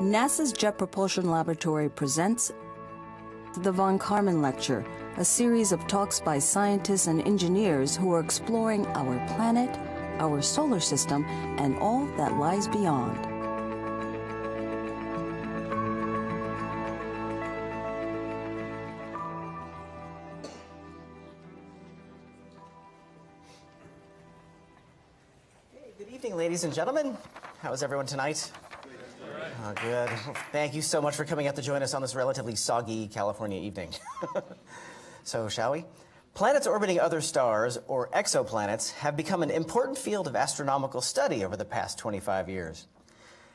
NASA's Jet Propulsion Laboratory presents the Von Karman Lecture, a series of talks by scientists and engineers who are exploring our planet, our solar system, and all that lies beyond. Good evening, ladies and gentlemen. How is everyone tonight? Oh, good. Thank you so much for coming out to join us on this relatively soggy California evening. so, shall we? Planets orbiting other stars, or exoplanets, have become an important field of astronomical study over the past 25 years.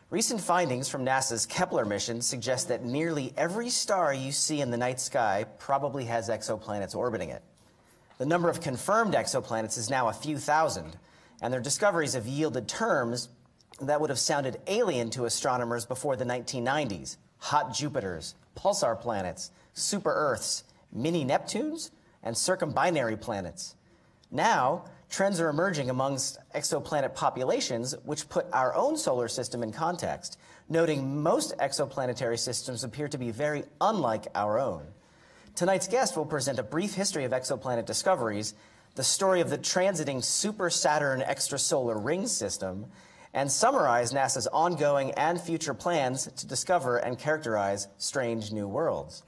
Recent findings from NASA's Kepler mission suggest that nearly every star you see in the night sky probably has exoplanets orbiting it. The number of confirmed exoplanets is now a few thousand, and their discoveries have yielded terms that would have sounded alien to astronomers before the 1990s hot Jupiters, pulsar planets, super Earths, mini Neptunes, and circumbinary planets. Now, trends are emerging amongst exoplanet populations which put our own solar system in context, noting most exoplanetary systems appear to be very unlike our own. Tonight's guest will present a brief history of exoplanet discoveries, the story of the transiting Super Saturn extrasolar ring system, and summarize NASA's ongoing and future plans to discover and characterize strange new worlds.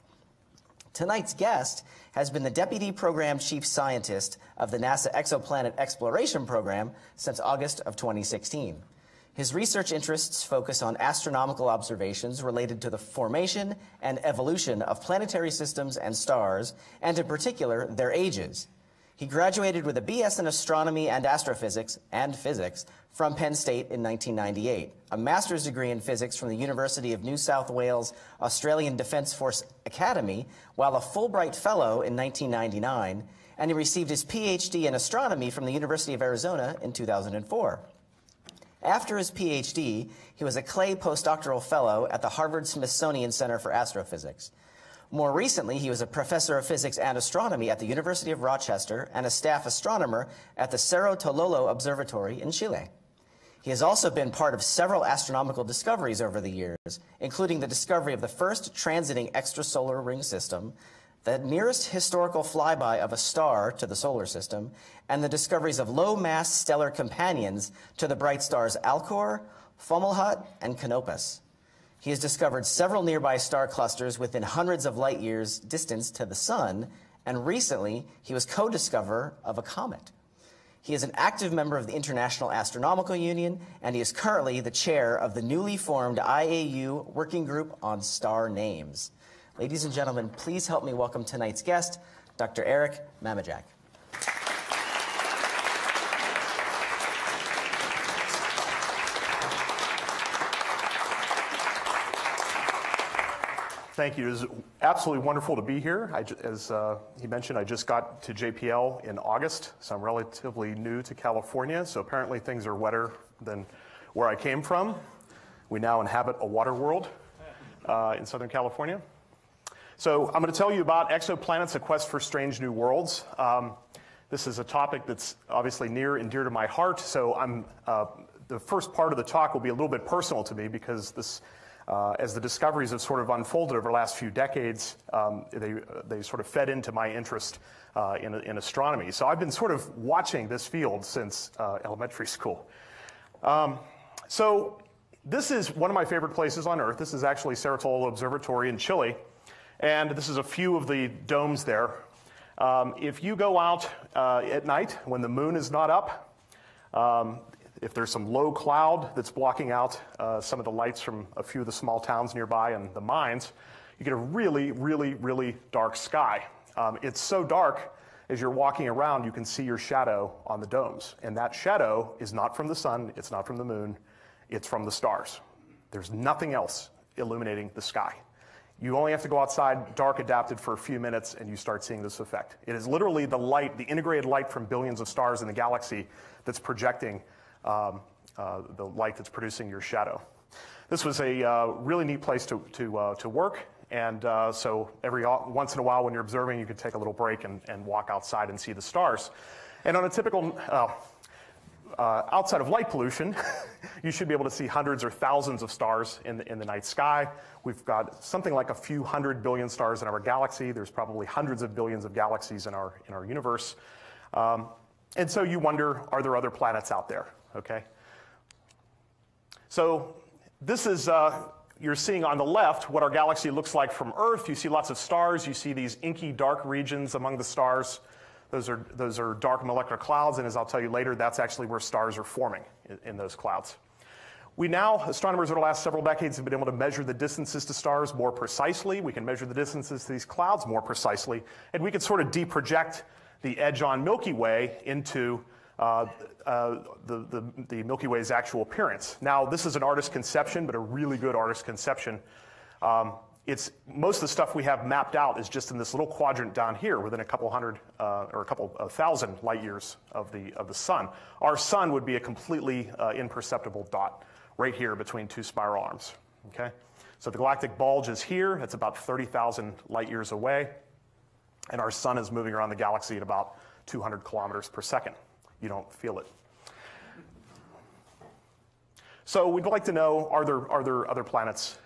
Tonight's guest has been the Deputy Program Chief Scientist of the NASA Exoplanet Exploration Program since August of 2016. His research interests focus on astronomical observations related to the formation and evolution of planetary systems and stars, and in particular, their ages. He graduated with a BS in astronomy and astrophysics and physics from Penn State in 1998, a master's degree in physics from the University of New South Wales Australian Defence Force Academy, while a Fulbright Fellow in 1999, and he received his PhD in astronomy from the University of Arizona in 2004. After his PhD, he was a Clay postdoctoral fellow at the Harvard Smithsonian Center for Astrophysics. More recently, he was a professor of physics and astronomy at the University of Rochester and a staff astronomer at the Cerro Tololo Observatory in Chile. He has also been part of several astronomical discoveries over the years, including the discovery of the first transiting extrasolar ring system, the nearest historical flyby of a star to the solar system, and the discoveries of low-mass stellar companions to the bright stars Alcor, Fomalhaut, and Canopus. He has discovered several nearby star clusters within hundreds of light years distance to the Sun, and recently he was co-discoverer of a comet. He is an active member of the International Astronomical Union, and he is currently the chair of the newly formed IAU Working Group on Star Names. Ladies and gentlemen, please help me welcome tonight's guest, Dr. Eric Mamajek. Thank you. It is absolutely wonderful to be here. I, as uh, he mentioned, I just got to JPL in August, so I'm relatively new to California. So apparently things are wetter than where I came from. We now inhabit a water world uh, in Southern California. So I'm going to tell you about exoplanets, a quest for strange new worlds. Um, this is a topic that's obviously near and dear to my heart. So I'm, uh, the first part of the talk will be a little bit personal to me because this uh, as the discoveries have sort of unfolded over the last few decades, um, they, they sort of fed into my interest uh, in, in, astronomy. So I've been sort of watching this field since uh, elementary school. Um, so this is one of my favorite places on Earth. This is actually Cerro Tololo Observatory in Chile. And this is a few of the domes there. Um, if you go out uh, at night when the moon is not up, um, if there's some low cloud that's blocking out uh, some of the lights from a few of the small towns nearby and the mines, you get a really, really, really dark sky. Um, it's so dark, as you're walking around, you can see your shadow on the domes. And that shadow is not from the sun, it's not from the moon, it's from the stars. There's nothing else illuminating the sky. You only have to go outside, dark adapted for a few minutes, and you start seeing this effect. It is literally the light, the integrated light from billions of stars in the galaxy that's projecting um, uh, the light that's producing your shadow. This was a uh, really neat place to, to, uh, to work. And uh, so every once in a while when you're observing, you can take a little break and, and walk outside and see the stars. And on a typical, uh, uh, outside of light pollution, you should be able to see hundreds or thousands of stars in the, in the night sky. We've got something like a few hundred billion stars in our galaxy. There's probably hundreds of billions of galaxies in our, in our universe. Um, and so you wonder, are there other planets out there? Okay. So this is, uh, you're seeing on the left what our galaxy looks like from Earth. You see lots of stars. You see these inky dark regions among the stars. Those are, those are dark molecular clouds, and as I'll tell you later, that's actually where stars are forming in, in those clouds. We now, astronomers over the last several decades, have been able to measure the distances to stars more precisely. We can measure the distances to these clouds more precisely, and we can sort of deproject the edge on Milky Way into uh, uh, the, the, the, Milky Way's actual appearance. Now, this is an artist's conception, but a really good artist's conception. Um, it's most of the stuff we have mapped out is just in this little quadrant down here within a couple hundred uh, or a couple thousand light years of the, of the sun. Our sun would be a completely uh, imperceptible dot right here between two spiral arms, okay? So the galactic bulge is here, it's about 30,000 light years away, and our sun is moving around the galaxy at about 200 kilometers per second. You don't feel it. So we'd like to know, are there, are there other planets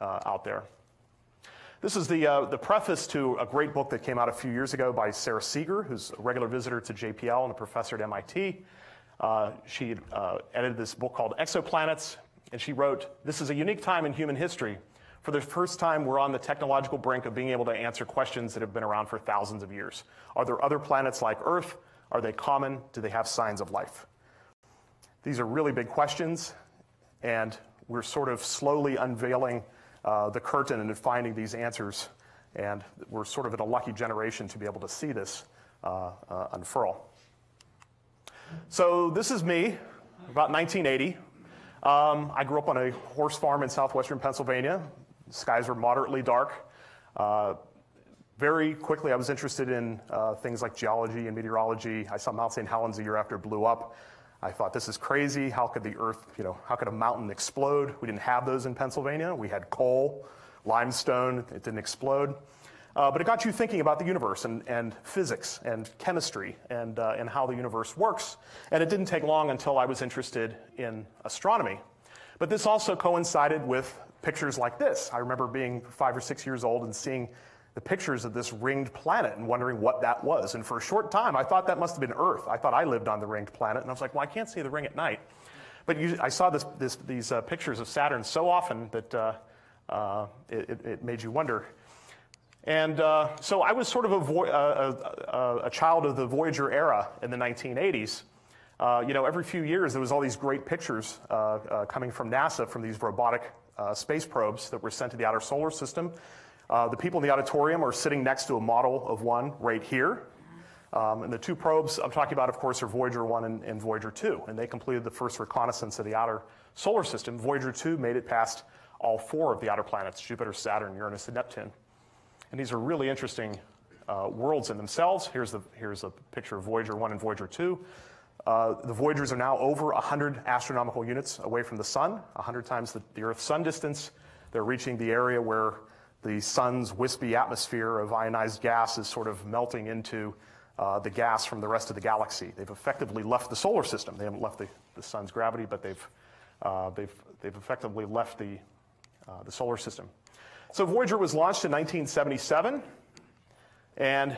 uh, out there? This is the, uh, the preface to a great book that came out a few years ago by Sarah Seager, who's a regular visitor to JPL and a professor at MIT. Uh, she uh, edited this book called Exoplanets, and she wrote, This is a unique time in human history. For the first time, we're on the technological brink of being able to answer questions that have been around for thousands of years. Are there other planets like Earth? Are they common? Do they have signs of life? These are really big questions, and we're sort of slowly unveiling uh, the curtain and finding these answers. And we're sort of in a lucky generation to be able to see this uh, uh, unfurl. So this is me, about 1980. Um, I grew up on a horse farm in southwestern Pennsylvania. The skies were moderately dark. Very quickly, I was interested in uh, things like geology and meteorology. I saw Mount St. Helens a year after it blew up. I thought, this is crazy. How could the earth, you know, how could a mountain explode? We didn't have those in Pennsylvania. We had coal, limestone, it didn't explode. Uh, but it got you thinking about the universe and, and physics and chemistry and, uh, and how the universe works. And it didn't take long until I was interested in astronomy. But this also coincided with pictures like this. I remember being five or six years old and seeing the pictures of this ringed planet and wondering what that was. And for a short time, I thought that must have been Earth. I thought I lived on the ringed planet. And I was like, well, I can't see the ring at night. But you, I saw this, this, these uh, pictures of Saturn so often that uh, uh, it, it, made you wonder. And uh, so I was sort of a, a, a, child of the Voyager era in the 1980s. Uh, you know, every few years there was all these great pictures uh, coming from NASA from these robotic space probes that were sent to the outer solar system. Uh, the people in the auditorium are sitting next to a model of one right here. Um, and the two probes I'm talking about, of course, are Voyager 1 and, and, Voyager 2. And they completed the first reconnaissance of the outer solar system. Voyager 2 made it past all four of the outer planets Jupiter, Saturn, Uranus, and Neptune. And these are really interesting uh, worlds in themselves. Here's, the, here's a picture of Voyager 1 and Voyager 2. Uh, the Voyagers are now over 100 astronomical units away from the Sun, 100 times the, the Earth Sun distance. They're reaching the area where the sun's wispy atmosphere of ionized gas is sort of melting into uh, the gas from the rest of the galaxy. They've effectively left the solar system. They haven't left the, the sun's gravity, but they've, uh, they've, they've effectively left the, uh, the solar system. So Voyager was launched in 1977, and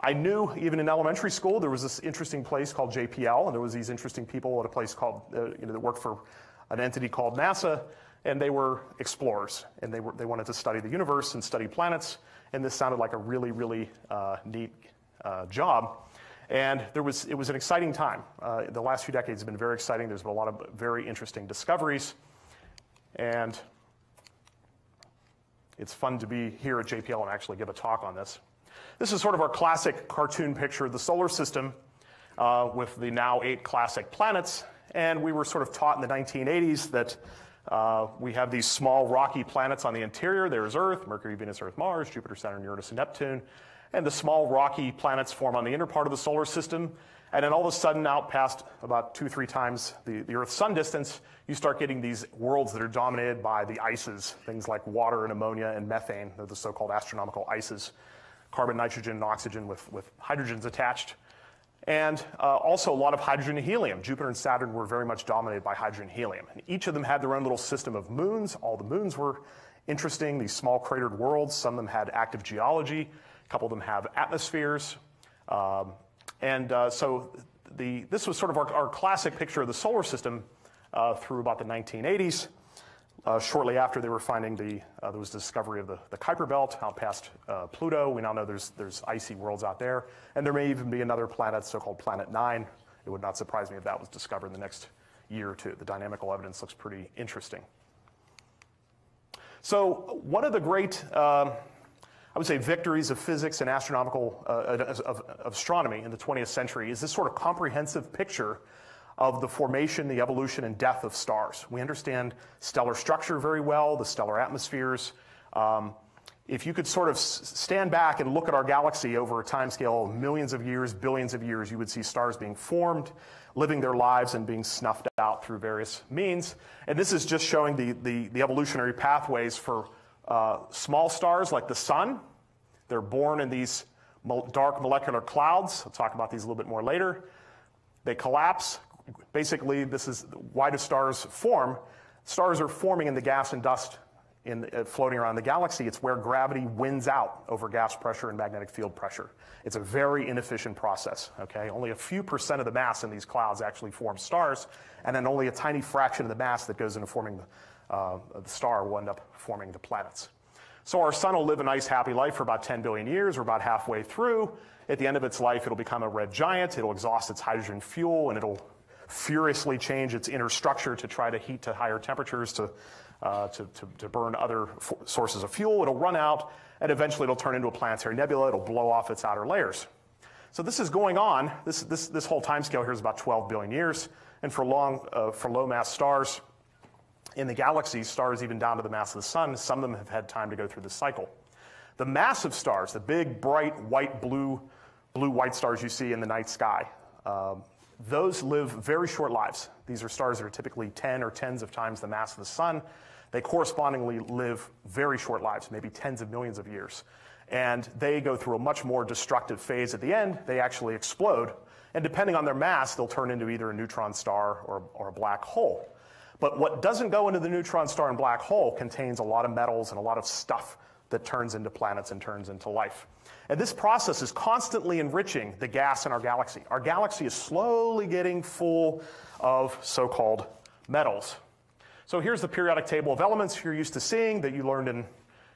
I knew even in elementary school there was this interesting place called JPL, and there was these interesting people at a place called, uh, you know, that worked for an entity called NASA and they were explorers, and they, were, they wanted to study the universe and study planets, and this sounded like a really, really uh, neat uh, job. And there was, it was an exciting time. Uh, the last few decades have been very exciting. There's been a lot of very interesting discoveries, and it's fun to be here at JPL and actually give a talk on this. This is sort of our classic cartoon picture of the solar system uh, with the now eight classic planets. And we were sort of taught in the 1980s that uh, we have these small rocky planets on the interior. There's Earth, Mercury, Venus, Earth, Mars, Jupiter, Saturn, Uranus, and Neptune. And the small rocky planets form on the inner part of the solar system. And then all of a sudden, out past about two, three times the, the Earth sun distance, you start getting these worlds that are dominated by the ices, things like water and ammonia and methane. They're the so called astronomical ices, carbon, nitrogen, and oxygen with, with hydrogens attached. And uh, also a lot of hydrogen and helium. Jupiter and Saturn were very much dominated by hydrogen and helium. And each of them had their own little system of moons. All the moons were interesting, these small cratered worlds. Some of them had active geology, a couple of them have atmospheres. Um, and uh, so the, this was sort of our, our, classic picture of the solar system uh, through about the 1980s. Uh, shortly after they were finding the, uh, there was discovery of the, the Kuiper Belt out past uh, Pluto. We now know there's, there's icy worlds out there. And there may even be another planet, so-called Planet 9. It would not surprise me if that was discovered in the next year or two. The dynamical evidence looks pretty interesting. So one of the great, uh, I would say, victories of physics and astronomical, uh, of, of astronomy in the 20th century is this sort of comprehensive picture of the formation, the evolution, and death of stars. We understand stellar structure very well, the stellar atmospheres. Um, if you could sort of stand back and look at our galaxy over a timescale of millions of years, billions of years, you would see stars being formed, living their lives, and being snuffed out through various means. And this is just showing the, the, the evolutionary pathways for uh, small stars like the sun. They're born in these dark molecular clouds. I'll talk about these a little bit more later. They collapse, basically, this is why do stars form? Stars are forming in the gas and dust in, uh, floating around the galaxy. It's where gravity wins out over gas pressure and magnetic field pressure. It's a very inefficient process, okay? Only a few percent of the mass in these clouds actually forms stars, and then only a tiny fraction of the mass that goes into forming the, uh, the star will end up forming the planets. So our sun will live a nice, happy life for about 10 billion years. We're about halfway through. At the end of its life, it'll become a red giant. It'll exhaust its hydrogen fuel, and it'll furiously change its inner structure to try to heat to higher temperatures to, uh, to, to, to, burn other sources of fuel. It'll run out, and eventually it'll turn into a planetary nebula. It'll blow off its outer layers. So this is going on. This, this, this whole time scale here is about 12 billion years. And for, long, uh, for low mass stars in the galaxy, stars even down to the mass of the sun, some of them have had time to go through this cycle. The massive stars, the big, bright, white, blue, blue-white stars you see in the night sky, um, those live very short lives. These are stars that are typically 10 or tens of times the mass of the sun. They correspondingly live very short lives, maybe tens of millions of years. And they go through a much more destructive phase at the end. They actually explode. And depending on their mass, they'll turn into either a neutron star or, or a black hole. But what doesn't go into the neutron star and black hole contains a lot of metals and a lot of stuff that turns into planets and turns into life. And this process is constantly enriching the gas in our galaxy. Our galaxy is slowly getting full of so-called metals. So here's the periodic table of elements you're used to seeing that you learned in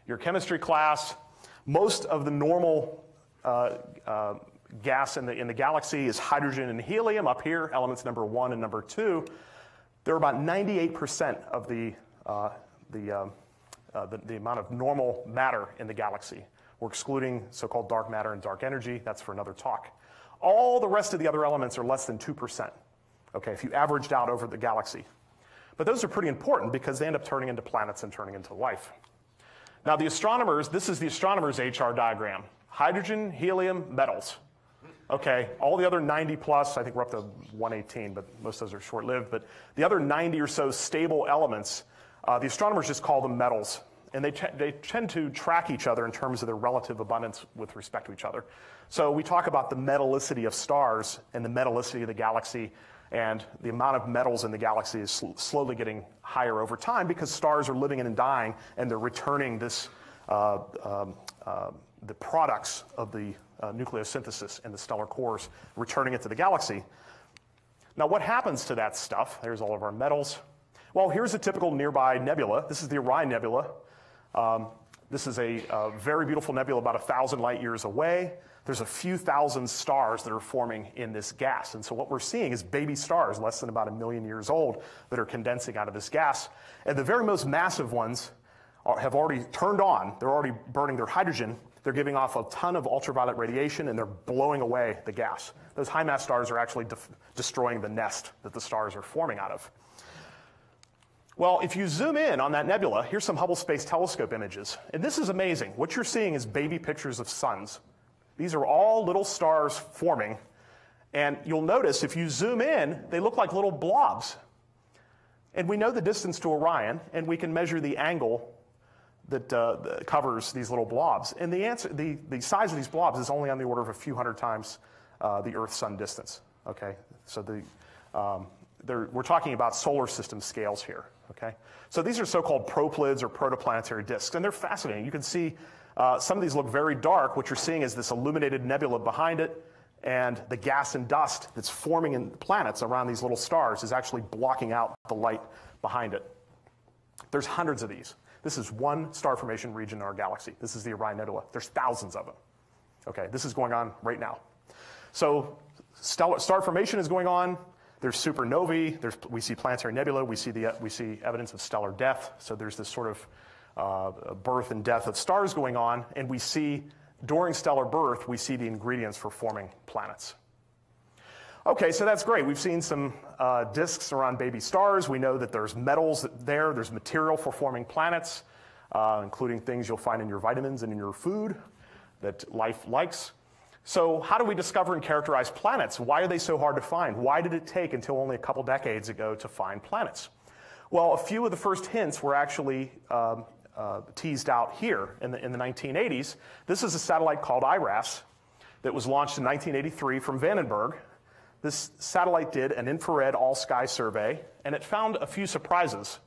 your chemistry class. Most of the normal uh, uh, gas in the, in the galaxy is hydrogen and helium up here, elements number one and number two. They're about 98% of the, uh, the, um, uh, the, the amount of normal matter in the galaxy. We're excluding so-called dark matter and dark energy. That's for another talk. All the rest of the other elements are less than 2%, okay, if you averaged out over the galaxy. But those are pretty important because they end up turning into planets and turning into life. Now, the astronomers, this is the astronomer's HR diagram. Hydrogen, helium, metals. Okay, all the other 90 plus, I think we're up to 118, but most of those are short lived. But the other 90 or so stable elements, uh, the astronomers just call them metals and they, they tend to track each other in terms of their relative abundance with respect to each other. So we talk about the metallicity of stars and the metallicity of the galaxy, and the amount of metals in the galaxy is sl slowly getting higher over time because stars are living and dying, and they're returning this, uh, um, uh, the products of the uh, nucleosynthesis and the stellar cores, returning it to the galaxy. Now, what happens to that stuff? There's all of our metals. Well, here's a typical nearby nebula. This is the Orion Nebula. Um, this is a, a, very beautiful nebula about a thousand light years away. There's a few thousand stars that are forming in this gas. And so what we're seeing is baby stars, less than about a million years old, that are condensing out of this gas. And the very most massive ones are, have already turned on. They're already burning their hydrogen. They're giving off a ton of ultraviolet radiation, and they're blowing away the gas. Those high mass stars are actually de destroying the nest that the stars are forming out of. Well, if you zoom in on that nebula, here's some Hubble Space Telescope images. And this is amazing. What you're seeing is baby pictures of suns. These are all little stars forming. And you'll notice if you zoom in, they look like little blobs. And we know the distance to Orion, and we can measure the angle that, uh, covers these little blobs. And the, answer, the, the size of these blobs is only on the order of a few hundred times uh, the Earth-Sun distance. Okay, so the um, we're talking about solar system scales here. Okay, so these are so-called proplyds or protoplanetary disks, and they're fascinating. You can see uh, some of these look very dark. What you're seeing is this illuminated nebula behind it, and the gas and dust that's forming in planets around these little stars is actually blocking out the light behind it. There's hundreds of these. This is one star formation region in our galaxy. This is the Orion Nebula. There's thousands of them. Okay, this is going on right now. So stellar, star formation is going on. There's supernovae. There's, we see planetary nebula. We see, the, we see evidence of stellar death. So there's this sort of uh, birth and death of stars going on. And we see, during stellar birth, we see the ingredients for forming planets. Okay, so that's great. We've seen some uh, disks around baby stars. We know that there's metals there. There's material for forming planets, uh, including things you'll find in your vitamins and in your food that life likes. So how do we discover and characterize planets? Why are they so hard to find? Why did it take until only a couple decades ago to find planets? Well, a few of the first hints were actually um, uh, teased out here in the, in the 1980s. This is a satellite called IRAS that was launched in 1983 from Vandenberg this satellite did an infrared all sky survey, and it found a few surprises.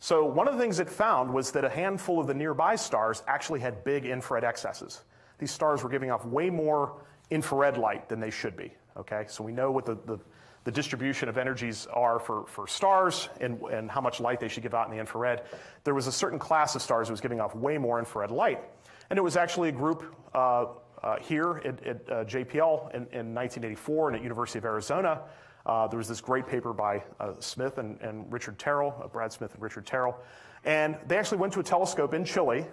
So, one of the things it found was that a handful of the nearby stars actually had big infrared excesses. These stars were giving off way more infrared light than they should be. Okay, so we know what the, the, the distribution of energies are for, for stars and, and how much light they should give out in the infrared. There was a certain class of stars that was giving off way more infrared light, and it was actually a group uh, uh, here at, at uh, JPL in, in, 1984 and at University of Arizona. Uh, there was this great paper by uh, Smith and, and, Richard Terrile, uh, Brad Smith and Richard Terrile. And they actually went to a telescope in Chile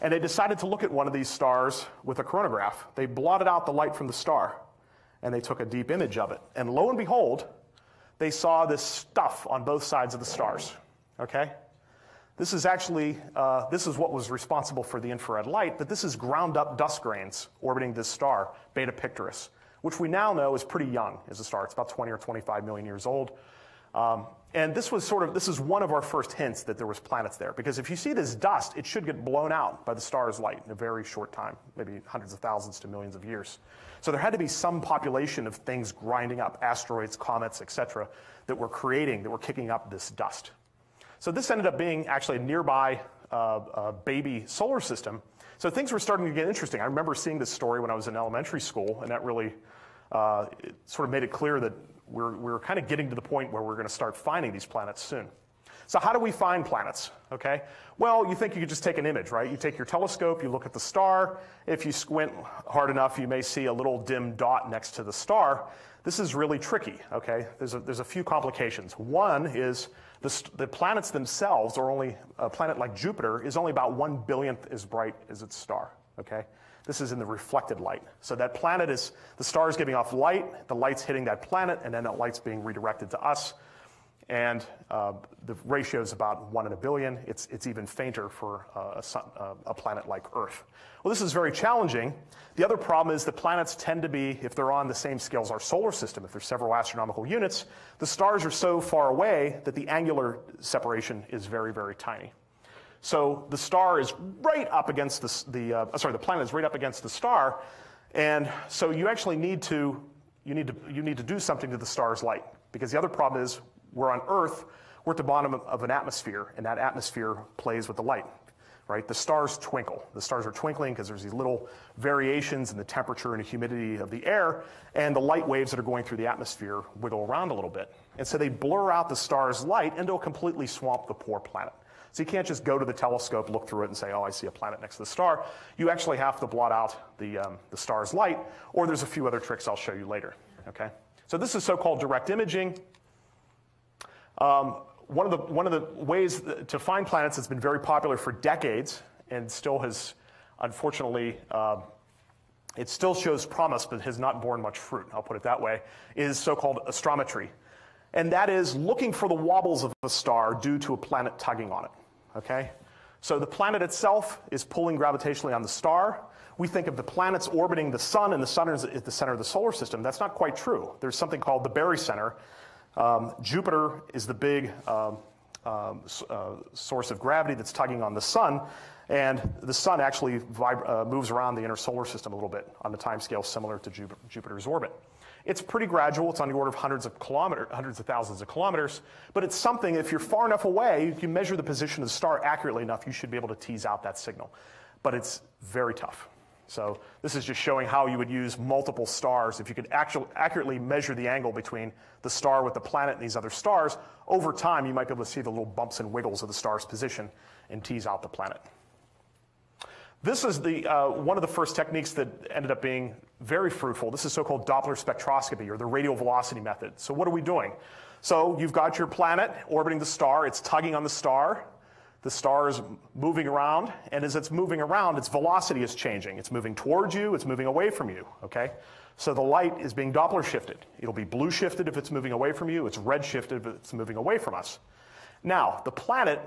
and they decided to look at one of these stars with a coronagraph. They blotted out the light from the star and they took a deep image of it. And lo and behold, they saw this stuff on both sides of the stars. Okay? This is actually, uh, this is what was responsible for the infrared light, but this is ground up dust grains orbiting this star, Beta Pictoris, which we now know is pretty young as a star. It's about 20 or 25 million years old. Um, and this was sort of, this is one of our first hints that there was planets there. Because if you see this dust, it should get blown out by the star's light in a very short time, maybe hundreds of thousands to millions of years. So there had to be some population of things grinding up, asteroids, comets, et cetera, that were creating, that were kicking up this dust. So this ended up being actually a nearby uh, uh, baby solar system. So things were starting to get interesting. I remember seeing this story when I was in elementary school, and that really uh, sort of made it clear that we're, we're kind of getting to the point where we're going to start finding these planets soon. So how do we find planets? Okay. Well, you think you could just take an image, right? You take your telescope, you look at the star. If you squint hard enough, you may see a little dim dot next to the star. This is really tricky. Okay. There's a, there's a few complications. One is the, the, planets themselves are only, a planet like Jupiter is only about one billionth as bright as its star, okay? This is in the reflected light. So that planet is, the star is giving off light, the light's hitting that planet, and then that light's being redirected to us and uh, the ratio is about one in a billion. It's, it's even fainter for uh, a, sun, uh, a, planet like Earth. Well, this is very challenging. The other problem is the planets tend to be, if they're on the same scale as our solar system, if there's several astronomical units, the stars are so far away that the angular separation is very, very tiny. So the star is right up against the, the uh, sorry, the planet is right up against the star, and so you actually need to, you need to, you need to do something to the star's light. Because the other problem is we're on Earth, we're at the bottom of an atmosphere, and that atmosphere plays with the light, right? The stars twinkle. The stars are twinkling because there's these little variations in the temperature and the humidity of the air, and the light waves that are going through the atmosphere wiggle around a little bit. And so they blur out the star's light and they'll completely swamp the poor planet. So you can't just go to the telescope, look through it, and say, oh, I see a planet next to the star. You actually have to blot out the, um, the star's light, or there's a few other tricks I'll show you later, okay? So this is so-called direct imaging. Um, one, of the, one of the ways to find planets that's been very popular for decades and still has, unfortunately, uh, it still shows promise but has not borne much fruit, I'll put it that way, is so called astrometry. And that is looking for the wobbles of a star due to a planet tugging on it. Okay? So the planet itself is pulling gravitationally on the star. We think of the planets orbiting the sun and the sun is at the center of the solar system. That's not quite true. There's something called the barycenter, um, Jupiter is the big um, um, uh, source of gravity that's tugging on the sun. And the sun actually uh, moves around the inner solar system a little bit on the time scale similar to Ju- Jupiter's orbit. It's pretty gradual. It's on the order of hundreds of kilometers, hundreds of thousands of kilometers. But it's something, if you're far enough away, you can measure the position of the star accurately enough, you should be able to tease out that signal. But it's very tough. So this is just showing how you would use multiple stars. If you could actually accurately measure the angle between the star with the planet and these other stars, over time you might be able to see the little bumps and wiggles of the star's position and tease out the planet. This is the, uh, one of the first techniques that ended up being very fruitful. This is so-called Doppler spectroscopy, or the radial velocity method. So what are we doing? So you've got your planet orbiting the star. It's tugging on the star. The star is moving around, and as it's moving around, its velocity is changing. It's moving towards you, it's moving away from you, okay? So the light is being Doppler shifted. It'll be blue shifted if it's moving away from you, it's red shifted if it's moving away from us. Now, the planet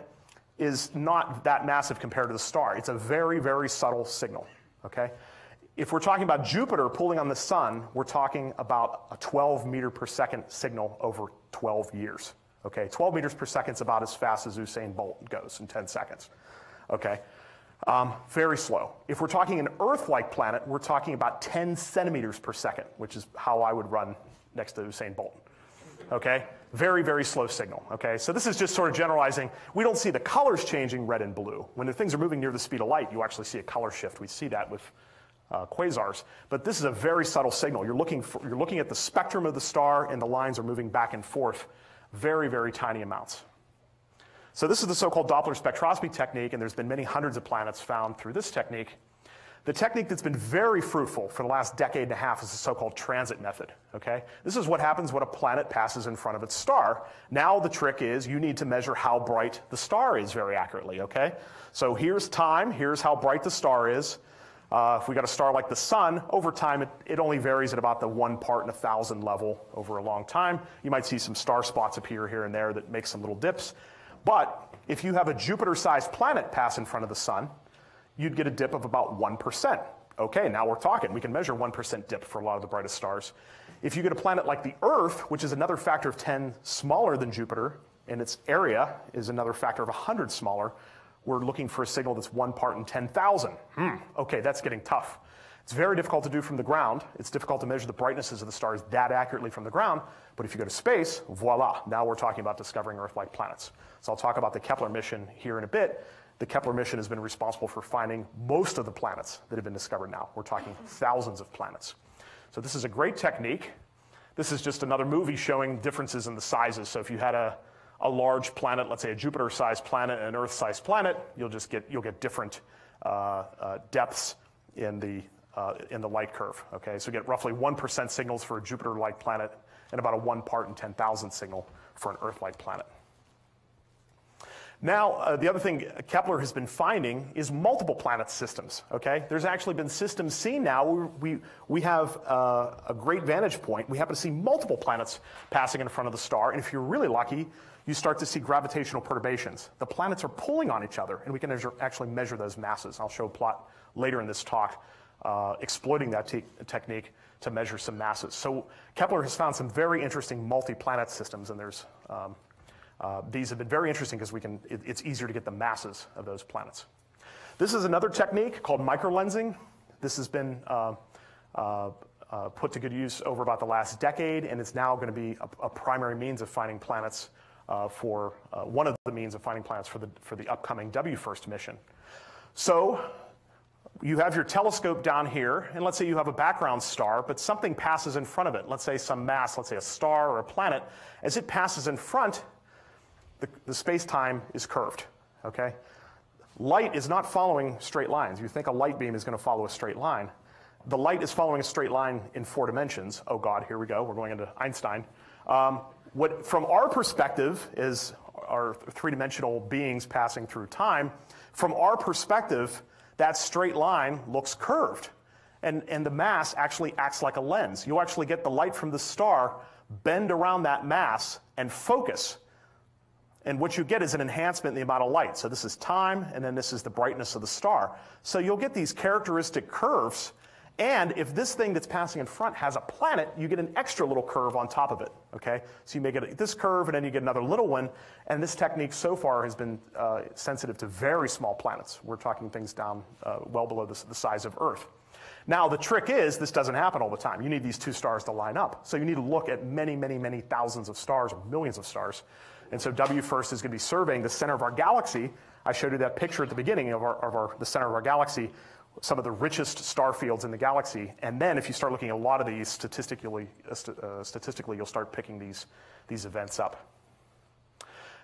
is not that massive compared to the star. It's a very, very subtle signal, okay? If we're talking about Jupiter pulling on the sun, we're talking about a 12 meter per second signal over 12 years. Okay, 12 meters per second is about as fast as Usain Bolt goes in 10 seconds. Okay, um, very slow. If we're talking an Earth-like planet, we're talking about 10 centimeters per second, which is how I would run next to Usain Bolt. Okay, very, very slow signal. Okay, so this is just sort of generalizing. We don't see the colors changing red and blue. When the things are moving near the speed of light, you actually see a color shift. We see that with uh, quasars. But this is a very subtle signal. You're looking, for, you're looking at the spectrum of the star, and the lines are moving back and forth very, very tiny amounts. So this is the so-called Doppler spectroscopy technique, and there's been many hundreds of planets found through this technique. The technique that's been very fruitful for the last decade and a half is the so-called transit method, okay? This is what happens when a planet passes in front of its star. Now the trick is you need to measure how bright the star is very accurately, okay? So here's time, here's how bright the star is. Uh, if we got a star like the sun, over time it, it only varies at about the one part in a thousand level over a long time. You might see some star spots appear here and there that make some little dips. But if you have a Jupiter-sized planet pass in front of the sun, you'd get a dip of about 1%. Okay, now we're talking. We can measure 1% dip for a lot of the brightest stars. If you get a planet like the Earth, which is another factor of 10 smaller than Jupiter, and its area is another factor of 100 smaller, we're looking for a signal that's one part in 10,000. Hmm, okay, that's getting tough. It's very difficult to do from the ground. It's difficult to measure the brightnesses of the stars that accurately from the ground. But if you go to space, voila, now we're talking about discovering Earth-like planets. So I'll talk about the Kepler mission here in a bit. The Kepler mission has been responsible for finding most of the planets that have been discovered now. We're talking thousands of planets. So this is a great technique. This is just another movie showing differences in the sizes. So if you had a a large planet, let's say a Jupiter-sized planet and an Earth-sized planet, you'll just get you'll get different uh, uh, depths in the uh, in the light curve. Okay, so you get roughly one percent signals for a Jupiter-like planet and about a one part in ten thousand signal for an Earth-like planet. Now, uh, the other thing Kepler has been finding is multiple planet systems, okay? There's actually been systems seen now. We, we, we have uh, a great vantage point. We happen to see multiple planets passing in front of the star, and if you're really lucky, you start to see gravitational perturbations. The planets are pulling on each other, and we can measure, actually measure those masses. I'll show a plot later in this talk uh, exploiting that te technique to measure some masses. So Kepler has found some very interesting multi-planet systems, and there's, um, uh, these have been very interesting because we can, it, it's easier to get the masses of those planets. This is another technique called microlensing. This has been uh, uh, uh put to good use over about the last decade, and it's now going to be a, a primary means of finding planets uh, for uh, one of the means of finding planets for the, for the upcoming WFIRST mission. So you have your telescope down here, and let's say you have a background star, but something passes in front of it. Let's say some mass, let's say a star or a planet. As it passes in front, the, the space-time is curved, okay? Light is not following straight lines. You think a light beam is going to follow a straight line. The light is following a straight line in four dimensions. Oh God, here we go. We're going into Einstein. Um, what, from our perspective, is our three-dimensional beings passing through time, from our perspective, that straight line looks curved. And, and the mass actually acts like a lens. You'll actually get the light from the star bend around that mass and focus. And what you get is an enhancement in the amount of light. So this is time, and then this is the brightness of the star. So you'll get these characteristic curves, And if this thing that's passing in front has a planet, you get an extra little curve on top of it, okay? So you may get this curve and then you get another little one. And this technique so far has been uh, sensitive to very small planets. We're talking things down uh, well below the, the size of Earth. Now, the trick is this doesn't happen all the time. You need these two stars to line up. So you need to look at many, many, many thousands of stars or millions of stars. And so WFIRST is going to be surveying the center of our galaxy. I showed you that picture at the beginning of, our, of our, the center of our galaxy some of the richest star fields in the galaxy. And then if you start looking at a lot of these statistically, uh, uh, statistically you'll start picking these, these events up.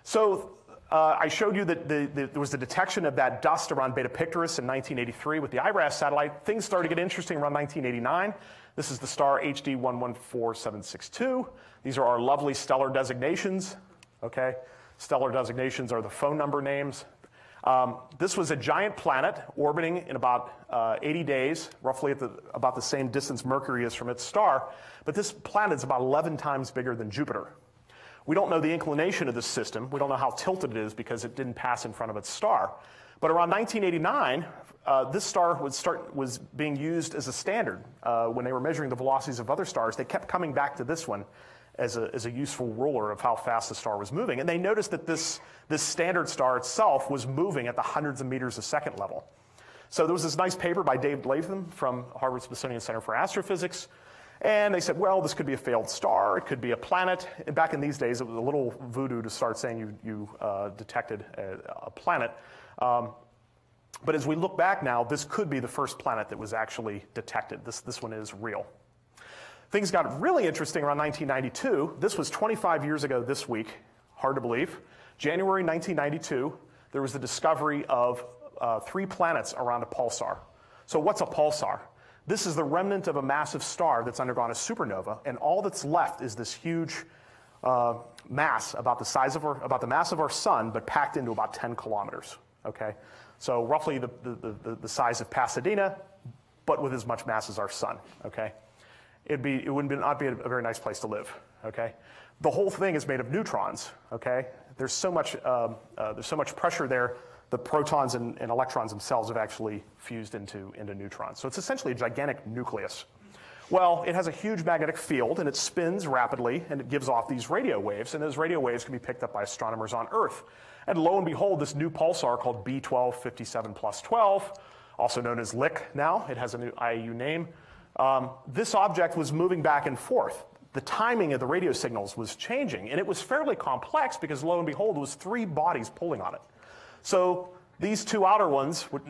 So uh, I showed you that the, the, there was the detection of that dust around Beta Pictoris in 1983 with the IRAS satellite. Things started to get interesting around 1989. This is the star HD 114762. These are our lovely stellar designations. Okay, stellar designations are the phone number names. Um, this was a giant planet orbiting in about uh, 80 days, roughly at the, about the same distance Mercury is from its star. But this planet is about 11 times bigger than Jupiter. We don't know the inclination of this system. We don't know how tilted it is because it didn't pass in front of its star. But around 1989, uh, this star was, start, was being used as a standard. Uh, when they were measuring the velocities of other stars, they kept coming back to this one as a, as a useful ruler of how fast the star was moving. And they noticed that this, this standard star itself was moving at the hundreds of meters a second level. So there was this nice paper by Dave Latham from Harvard Smithsonian Center for Astrophysics. And they said, well, this could be a failed star, it could be a planet. And back in these days, it was a little voodoo to start saying you, you uh, detected a, a planet. Um, but as we look back now, this could be the first planet that was actually detected. This, this one is real. Things got really interesting around 1992. This was 25 years ago this week, hard to believe. January 1992, there was the discovery of uh, three planets around a pulsar. So, what's a pulsar? This is the remnant of a massive star that's undergone a supernova, and all that's left is this huge uh, mass about the size of our, about the mass of our sun, but packed into about 10 kilometers. Okay, so roughly the, the, the, the size of Pasadena, but with as much mass as our sun. Okay it'd be, it wouldn't be, not be a, a very nice place to live, okay? The whole thing is made of neutrons, okay? There's so much, um, uh, there's so much pressure there, the protons and, and, electrons themselves have actually fused into, into neutrons. So it's essentially a gigantic nucleus. Well, it has a huge magnetic field and it spins rapidly and it gives off these radio waves, and those radio waves can be picked up by astronomers on Earth. And lo and behold, this new pulsar called B1257 plus 12, also known as Lich now, it has a new IAU name, um, this object was moving back and forth. The timing of the radio signals was changing, and it was fairly complex because lo and behold, it was three bodies pulling on it. So these two outer ones, would,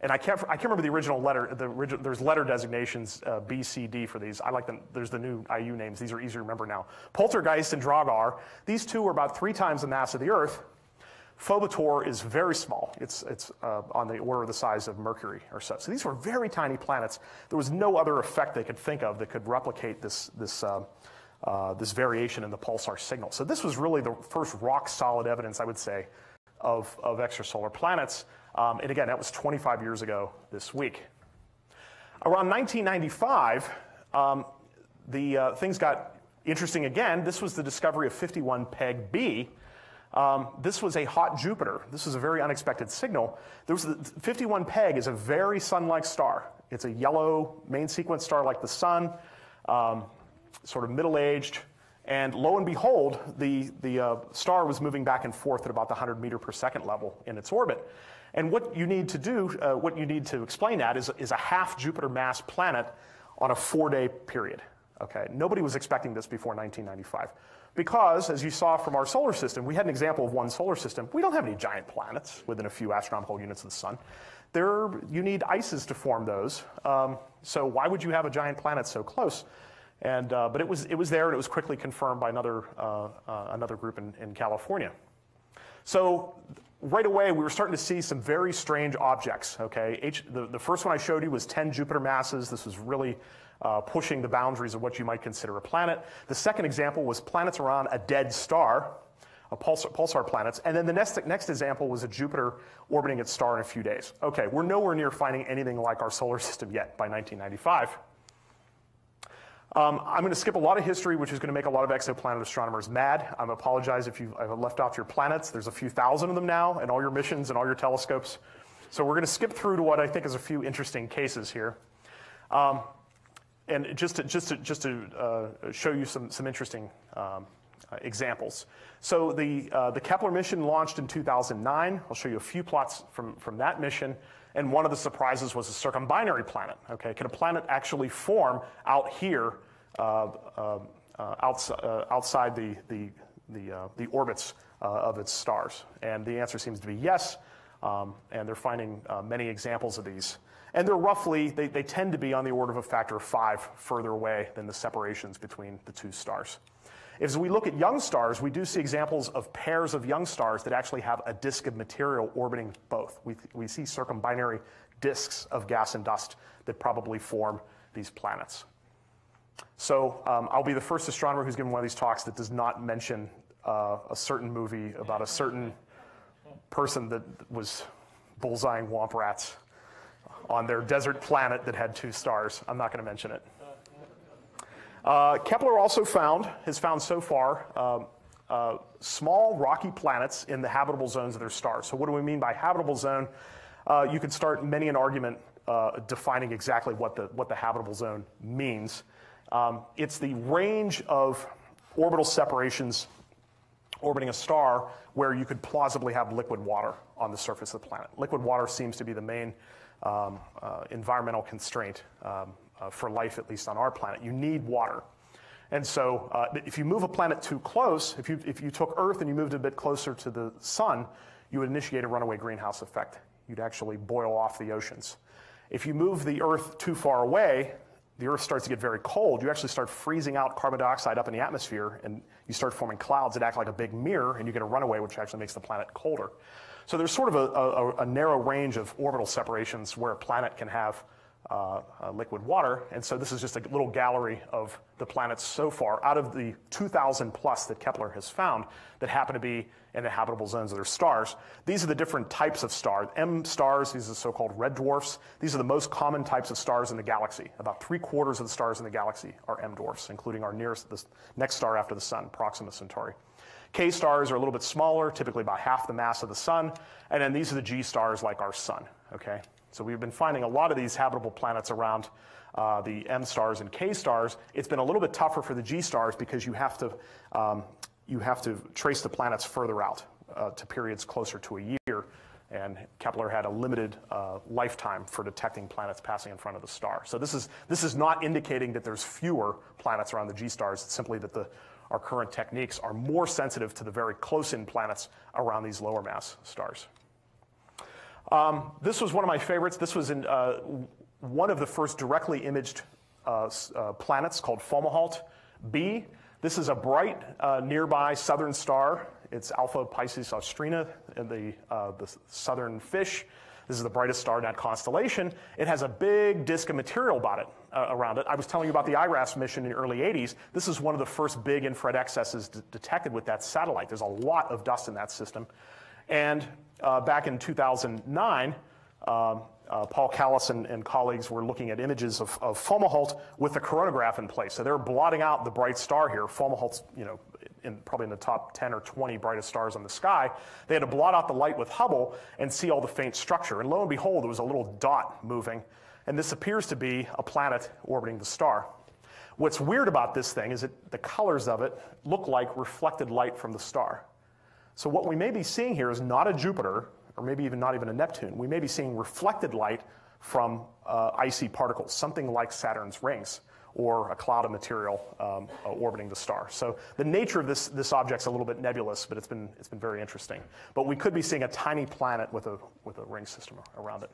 and I can't, I can't remember the original letter, the original, there's letter designations, uh, B, C, D for these. I like them, there's the new IAU names, these are easier to remember now. Poltergeist and Draugr, these two were about three times the mass of the Earth, Phobos is very small. It's, it's uh, on the order of the size of Mercury or so. So these were very tiny planets. There was no other effect they could think of that could replicate this, this, uh, uh, this variation in the pulsar signal. So this was really the first rock solid evidence, I would say, of, of extrasolar planets. Um, and again, that was 25 years ago this week. Around 1995, um, the uh, things got interesting again. This was the discovery of 51 Peg B, um, this was a hot Jupiter. This was a very unexpected signal. There was the 51 Peg is a very sun-like star. It's a yellow main sequence star like the sun, um, sort of middle-aged. And lo and behold, the, the uh, star was moving back and forth at about the 100 meter per second level in its orbit. And what you need to do, uh, what you need to explain that is, is a half Jupiter mass planet on a four-day period. Okay, nobody was expecting this before 1995. Because, as you saw from our solar system, we had an example of one solar system. We don't have any giant planets within a few astronomical units of the sun. There, you need ices to form those. Um, so why would you have a giant planet so close? And, uh, but it was, it was there, and it was quickly confirmed by another, uh, uh, another group in, in California. So right away, we were starting to see some very strange objects. Okay, H, the, the first one I showed you was 10 Jupiter masses. This was really uh, pushing the boundaries of what you might consider a planet. The second example was planets around a dead star, a pulsar, pulsar planets. And then the next, next example was a Jupiter orbiting its star in a few days. Okay, we're nowhere near finding anything like our solar system yet by 1995. Um, I'm going to skip a lot of history, which is going to make a lot of exoplanet astronomers mad. I apologize if you, I've left off your planets. There's a few thousand of them now, and all your missions and all your telescopes. So we're going to skip through to what I think is a few interesting cases here. Um, and just to, just to, just to uh, show you some, some interesting um, uh, examples. So the, uh, the Kepler mission launched in 2009. I'll show you a few plots from, from that mission. And one of the surprises was a circumbinary planet. Okay, can a planet actually form out here uh, outside, outside the, the, the, the orbits of its stars? And the answer seems to be yes. Um, and they're finding many examples of these. And they're roughly, they, they tend to be on the order of a factor of five further away than the separations between the two stars. As we look at young stars, we do see examples of pairs of young stars that actually have a disk of material orbiting both. We, we see circumbinary disks of gas and dust that probably form these planets. So um, I'll be the first astronomer who's given one of these talks that does not mention uh, a certain movie about a certain person that was bullseyeing womp rats on their desert planet that had two stars. I'm not going to mention it. Uh, Kepler also found, has found so far, uh, uh, small rocky planets in the habitable zones of their stars. So, what do we mean by habitable zone? Uh, you could start many an argument uh, defining exactly what the, what the habitable zone means. Um, it's the range of orbital separations orbiting a star where you could plausibly have liquid water on the surface of the planet. Liquid water seems to be the main um, uh, environmental constraint um, uh, for life, at least on our planet. You need water. And so, uh, if you move a planet too close, if you, if you took Earth and you moved it a bit closer to the sun, you would initiate a runaway greenhouse effect. You'd actually boil off the oceans. If you move the Earth too far away, the Earth starts to get very cold. You actually start freezing out carbon dioxide up in the atmosphere, and you start forming clouds that act like a big mirror, and you get a runaway, which actually makes the planet colder. So there's sort of a, a, a narrow range of orbital separations where a planet can have uh, uh, liquid water. And so this is just a little gallery of the planets so far out of the 2,000 plus that Kepler has found that happen to be in the habitable zones of their stars. These are the different types of stars. M stars, these are so-called red dwarfs. These are the most common types of stars in the galaxy. About three quarters of the stars in the galaxy are M dwarfs, including our nearest, the next star after the sun, Proxima Centauri. K stars are a little bit smaller, typically about half the mass of the sun. And then these are the G stars like our sun, okay? So we've been finding a lot of these habitable planets around uh, the M stars and K stars. It's been a little bit tougher for the G stars because you have to, um, you have to trace the planets further out uh, to periods closer to a year. And Kepler had a limited uh, lifetime for detecting planets passing in front of the star. So this is, this is not indicating that there's fewer planets around the G stars. It's simply that the, our current techniques are more sensitive to the very close-in planets around these lower mass stars. Um, this was one of my favorites. This was in uh, one of the first directly imaged uh, uh, planets called Fomalhaut b. This is a bright uh, nearby southern star. It's Alpha Piscis Austrina, the, uh, the southern fish. This is the brightest star in that constellation. It has a big disk of material about it, uh, around it. I was telling you about the IRAS mission in the early 80s. This is one of the first big infrared excesses detected with that satellite. There's a lot of dust in that system. And uh, back in 2009, um, uh, Paul Kalas and, and, colleagues were looking at images of, of Fomalhaut with the coronagraph in place. So they're blotting out the bright star here. Fomalhaut's, you know, in, probably in the top 10 or 20 brightest stars in the sky. They had to blot out the light with Hubble and see all the faint structure. And lo and behold, there was a little dot moving. And this appears to be a planet orbiting the star. What's weird about this thing is that the colors of it look like reflected light from the star. So what we may be seeing here is not a Jupiter, or maybe even not even a Neptune. We may be seeing reflected light from uh, icy particles, something like Saturn's rings or a cloud of material um, uh, orbiting the star. So the nature of this, this object's a little bit nebulous, but it's been, it's been very interesting. But we could be seeing a tiny planet with a, with a ring system around it.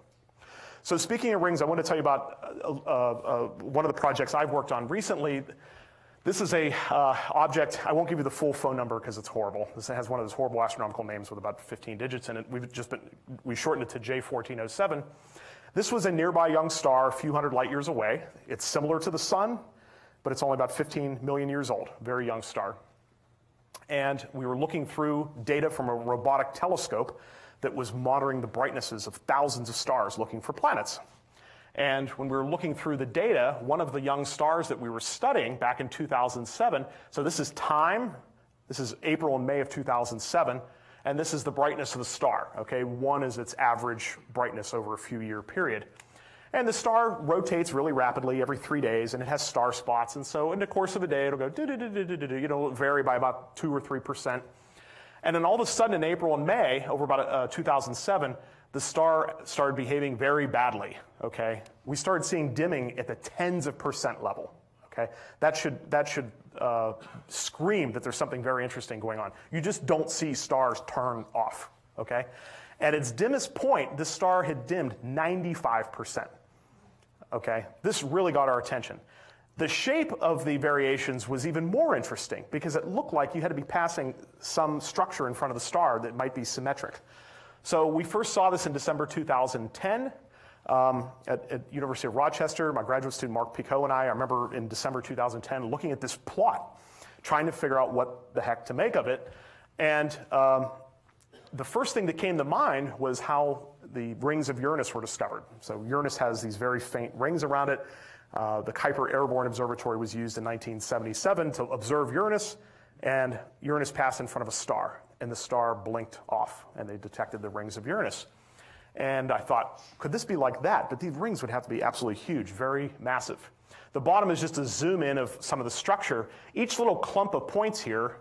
So speaking of rings, I want to tell you about uh, uh, uh one of the projects I've worked on recently. This is a uh, object, I won't give you the full phone number because it's horrible. This has one of those horrible astronomical names with about 15 digits in it. We've just been, we shortened it to J1407. This was a nearby young star a few hundred light years away. It's similar to the sun, but it's only about 15 million years old, very young star. And we were looking through data from a robotic telescope that was monitoring the brightnesses of thousands of stars looking for planets. And when we were looking through the data, one of the young stars that we were studying back in 2007, so this is time, this is April and May of 2007, and this is the brightness of the star, okay? One is its average brightness over a few year period. And the star rotates really rapidly every three days, and it has star spots. And so, in the course of a day, it'll go, you know, vary by about two or three percent. And then all of a sudden, in April and May, over about uh, 2007, the star started behaving very badly. Okay, we started seeing dimming at the tens of percent level. Okay, that should that should uh, scream that there's something very interesting going on. You just don't see stars turn off. Okay, at its dimmest point, the star had dimmed 95 percent. Okay, this really got our attention. The shape of the variations was even more interesting because it looked like you had to be passing some structure in front of the star that might be symmetric. So we first saw this in December 2010 um, at, at, University of Rochester. My graduate student Mark Pecaut and I, I remember in December 2010 looking at this plot, trying to figure out what the heck to make of it. And um, the first thing that came to mind was how the rings of Uranus were discovered. So Uranus has these very faint rings around it. Uh, the Kuiper Airborne Observatory was used in 1977 to observe Uranus, and Uranus passed in front of a star, and the star blinked off, and they detected the rings of Uranus. And I thought, could this be like that? But these rings would have to be absolutely huge, very massive. The bottom is just a zoom in of some of the structure. Each little clump of points here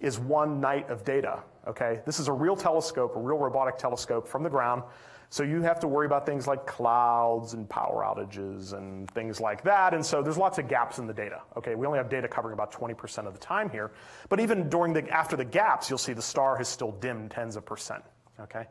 is one night of data. Okay, this is a real telescope, a real robotic telescope from the ground. So you have to worry about things like clouds and power outages and things like that. And so there's lots of gaps in the data. Okay, we only have data covering about 20% of the time here. But even during the after the gaps, you'll see the star has still dimmed tens of percent. Okay,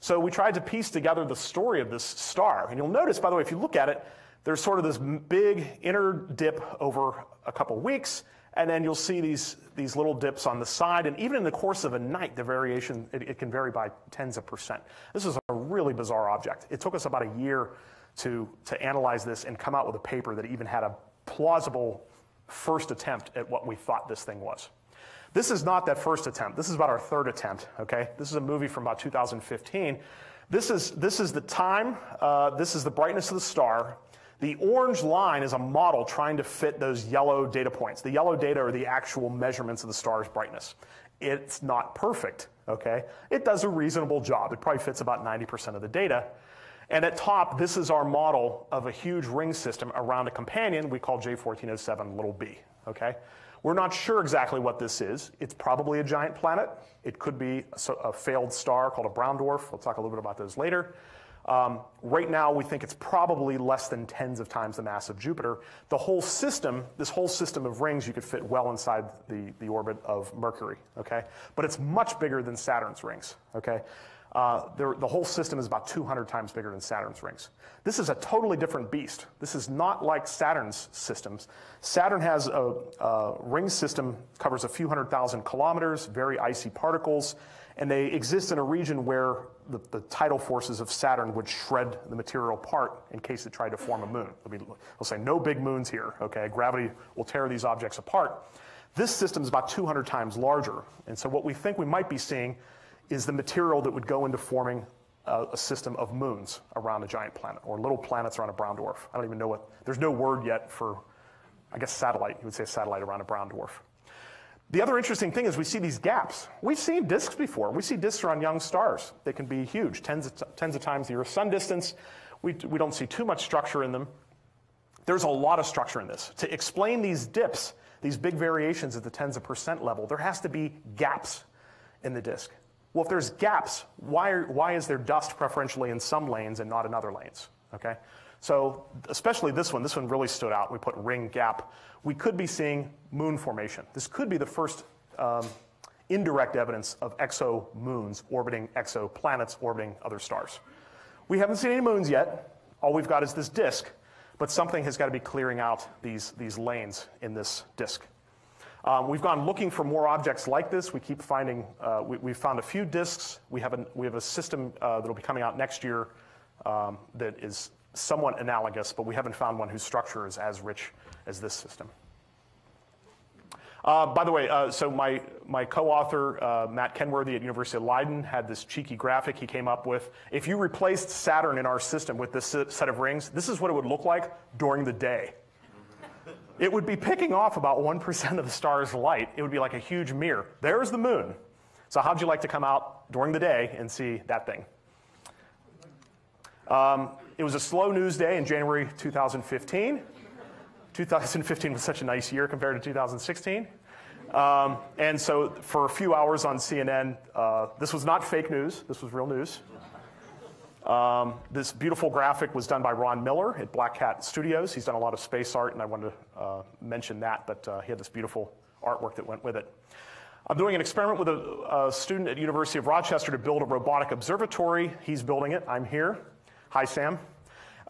so we tried to piece together the story of this star. And you'll notice, by the way, if you look at it, there's sort of this big inner dip over a couple weeks, and then you'll see these, these little dips on the side. And even in the course of a night, the variation, it, it, can vary by tens of percent. This is a really bizarre object. It took us about a year to, to analyze this and come out with a paper that even had a plausible first attempt at what we thought this thing was. This is not that first attempt. This is about our third attempt, okay? This is a movie from about 2015. This is, this is the time, uh, this is the brightness of the star, the orange line is a model trying to fit those yellow data points. The yellow data are the actual measurements of the star's brightness. It's not perfect, okay? It does a reasonable job. It probably fits about 90% of the data. And at top, this is our model of a huge ring system around a companion we call J1407 little b, okay? We're not sure exactly what this is. It's probably a giant planet. It could be a, failed star called a brown dwarf. We'll talk a little bit about those later. Um, right now, we think it's probably less than tens of times the mass of Jupiter. The whole system, this whole system of rings, you could fit well inside the, the orbit of Mercury, okay? But it's much bigger than Saturn's rings, okay? Uh, the whole system is about 200 times bigger than Saturn's rings. This is a totally different beast. This is not like Saturn's systems. Saturn has a, a ring system, covers a few hundred thousand kilometers, very icy particles, and they exist in a region where the, the, tidal forces of Saturn would shred the material apart in case it tried to form a moon. We'll say no big moons here, okay? Gravity will tear these objects apart. This system is about 200 times larger. And so what we think we might be seeing is the material that would go into forming a, a system of moons around a giant planet or little planets around a brown dwarf. I don't even know what, there's no word yet for, I guess, satellite. You would say satellite around a brown dwarf. The other interesting thing is we see these gaps. We've seen disks before. We see disks around young stars. They can be huge, tens of, tens of times the Earth's sun distance. We, we don't see too much structure in them. There's a lot of structure in this. To explain these dips, these big variations at the tens of percent level, there has to be gaps in the disk. Well, if there's gaps, why, are, why is there dust preferentially in some lanes and not in other lanes? Okay? So especially this one, this one really stood out. We put ring gap. We could be seeing moon formation. This could be the first um, indirect evidence of exomoons orbiting exoplanets orbiting other stars. We haven't seen any moons yet. All we've got is this disk, but something has got to be clearing out these, these lanes in this disk. Um, we've gone looking for more objects like this. We keep finding, uh, we, have found a few disks. We have, a we have a system uh, that will be coming out next year um, that is somewhat analogous, but we haven't found one whose structure is as rich as this system. Uh, by the way, uh, so my, my co-author, uh, Matt Kenworthy at University of Leiden, had this cheeky graphic he came up with. If you replaced Saturn in our system with this set of rings, this is what it would look like during the day. It would be picking off about 1% of the star's light. It would be like a huge mirror. There's the moon. So how'd you like to come out during the day and see that thing? Um, it was a slow news day in January 2015. 2015 was such a nice year compared to 2016. Um, and so for a few hours on CNN, uh, this was not fake news, this was real news. Um, this beautiful graphic was done by Ron Miller at Black Cat Studios. He's done a lot of space art, and I wanted to uh, mention that, but uh, he had this beautiful artwork that went with it. I'm doing an experiment with a, a, student at University of Rochester to build a robotic observatory. He's building it. I'm here. Hi, Sam.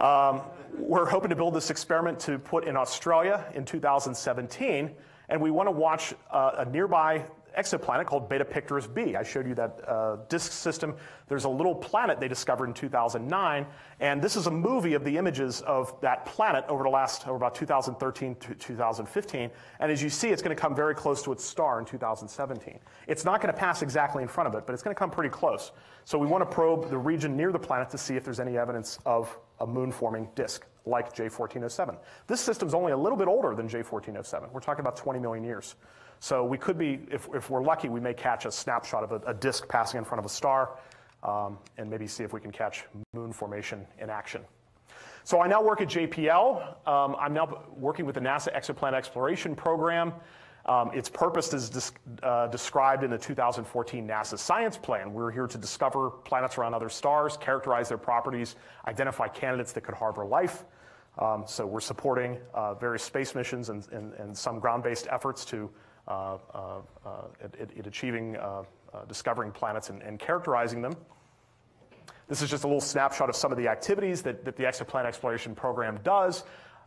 Um, we're hoping to build this experiment to put in Australia in 2017, and we want to watch uh, a nearby exoplanet called Beta Pictoris b. I showed you that uh, disk system. There's a little planet they discovered in 2009, and this is a movie of the images of that planet over the last, over about 2013 to 2015. And as you see, it's going to come very close to its star in 2017. It's not going to pass exactly in front of it, but it's going to come pretty close. So we want to probe the region near the planet to see if there's any evidence of a moon-forming disk like J1407. This system's only a little bit older than J1407. We're talking about 20 million years. So we could be, if, if we're lucky, we may catch a snapshot of a, a disk passing in front of a star um, and maybe see if we can catch moon formation in action. So I now work at JPL. Um, I'm now working with the NASA Exoplanet Exploration Program. Um, its purpose is uh, described in the 2014 NASA Science Plan. We're here to discover planets around other stars, characterize their properties, identify candidates that could harbor life. Um, so we're supporting uh, various space missions and, and, and some ground-based efforts to at, at, achieving, discovering planets and, and, characterizing them. This is just a little snapshot of some of the activities that, that the Exoplanet Exploration Program does.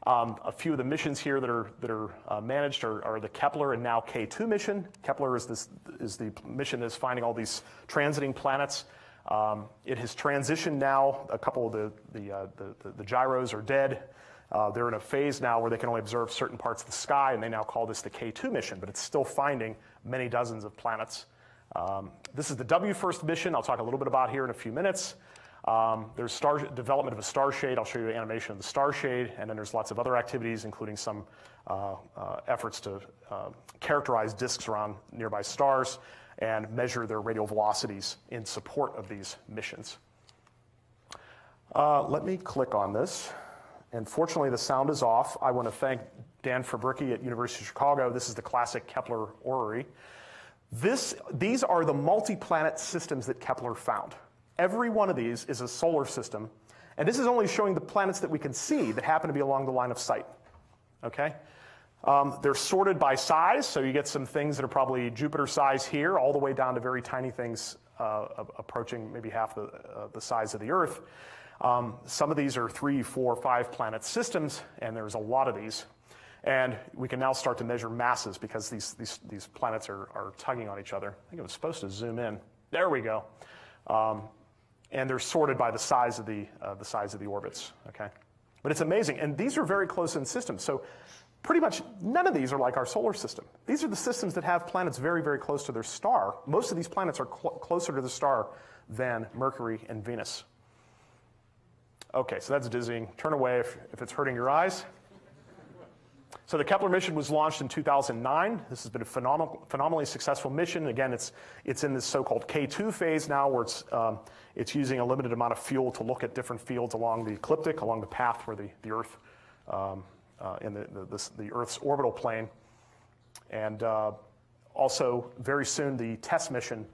Um, a few of the missions here that are, that are uh, managed are, are, the Kepler and now K2 mission. Kepler is, this, is the mission that's finding all these transiting planets. Um, it has transitioned now. A couple of the, the, uh, the, the, gyros are dead. Uh, they're in a phase now where they can only observe certain parts of the sky, and they now call this the K2 mission, but it's still finding many dozens of planets. Um, this is the WFIRST mission I'll talk a little bit about here in a few minutes. Um, there's star development of a star shade. I'll show you an animation of the star shade, and then there's lots of other activities, including some uh, uh, efforts to uh, characterize disks around nearby stars and measure their radial velocities in support of these missions. Uh, let me click on this. And fortunately, the sound is off. I want to thank Dan Fabrycky at University of Chicago. This is the classic Kepler orrery. This, these are the multi-planet systems that Kepler found. Every one of these is a solar system, and this is only showing the planets that we can see that happen to be along the line of sight. Okay? Um, they're sorted by size, so you get some things that are probably Jupiter size here, all the way down to very tiny things uh, approaching maybe half the, uh, the size of the Earth. Um, some of these are three, four, five planet systems, and there's a lot of these. And we can now start to measure masses because these, these, these planets are, are tugging on each other. I think it was supposed to zoom in. There we go. Um, and they're sorted by the size of the, uh, the size of the orbits, okay? But it's amazing. And these are very close in systems. So pretty much none of these are like our solar system. These are the systems that have planets very, very close to their star. Most of these planets are cl closer to the star than Mercury and Venus. Okay, so that's dizzying. Turn away if, if it's hurting your eyes. So the Kepler mission was launched in 2009. This has been a phenomenal, phenomenally successful mission. Again, it's, it's in this so-called K2 phase now where it's, um, it's using a limited amount of fuel to look at different fields along the ecliptic, along the path where the, the Earth, um, uh, in the, the, the, Earth's orbital plane. And uh, also, very soon, the TESS mission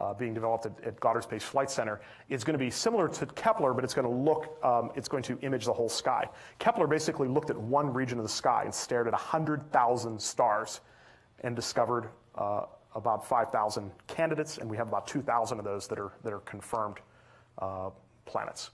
uh, being developed at, at, Goddard Space Flight Center is going to be similar to Kepler, but it's going to look, um, it's going to image the whole sky. Kepler basically looked at one region of the sky and stared at 100,000 stars and discovered uh, about 5,000 candidates, and we have about 2,000 of those that are, that are confirmed uh, planets.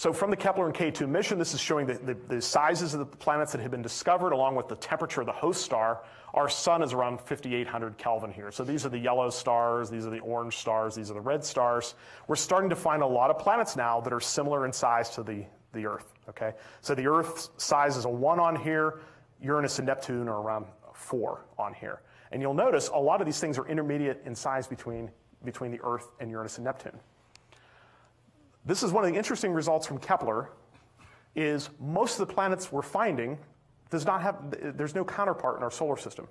So from the Kepler and K2 mission, this is showing the, the, the, sizes of the planets that have been discovered along with the temperature of the host star. Our sun is around 5,800 Kelvin here. So these are the yellow stars, these are the orange stars, these are the red stars. We're starting to find a lot of planets now that are similar in size to the, the Earth, okay? So the Earth's size is a one on here, Uranus and Neptune are around four on here. And you'll notice a lot of these things are intermediate in size between, between the Earth and Uranus and Neptune. This is one of the interesting results from Kepler is most of the planets we're finding does not have, there's no counterpart in our solar system.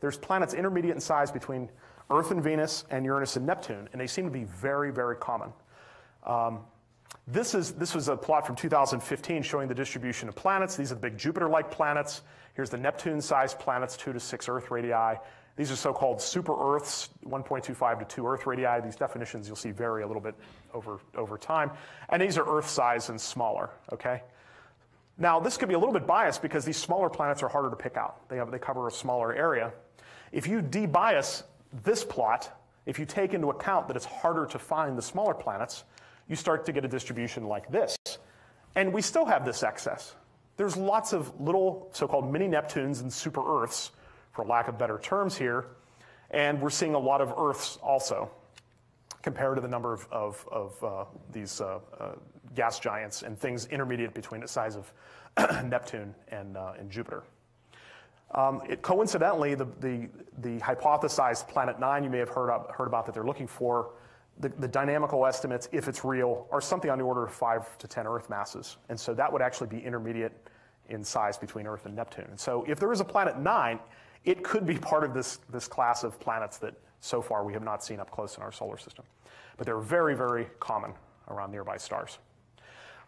There's planets intermediate in size between Earth and Venus and Uranus and Neptune, and they seem to be very, very common. Um, This, is, this was a plot from 2015 showing the distribution of planets. These are the big Jupiter-like planets. Here's the Neptune-sized planets, two to six Earth radii. These are so-called super-Earths, 1.25 to 2 Earth radii. These definitions you'll see vary a little bit over, over time. And these are Earth-size and smaller, okay? Now, this could be a little bit biased because these smaller planets are harder to pick out. They, have, they cover a smaller area. If you debias this plot, if you take into account that it's harder to find the smaller planets, you start to get a distribution like this. And we still have this excess. There's lots of little so-called mini Neptunes and super Earths, for lack of better terms here, and we're seeing a lot of Earths also, compared to the number of, of, of uh, these uh, uh, gas giants and things intermediate between the size of Neptune and, uh, and Jupiter. Um, it, coincidentally, the, the, the, hypothesized Planet 9 you may have heard, heard about that they're looking for, the, the, dynamical estimates, if it's real, are something on the order of 5 to 10 Earth masses. And so that would actually be intermediate in size between Earth and Neptune. And so if there is a Planet 9, it could be part of this, this class of planets that so far we have not seen up close in our solar system. But they're very, very common around nearby stars.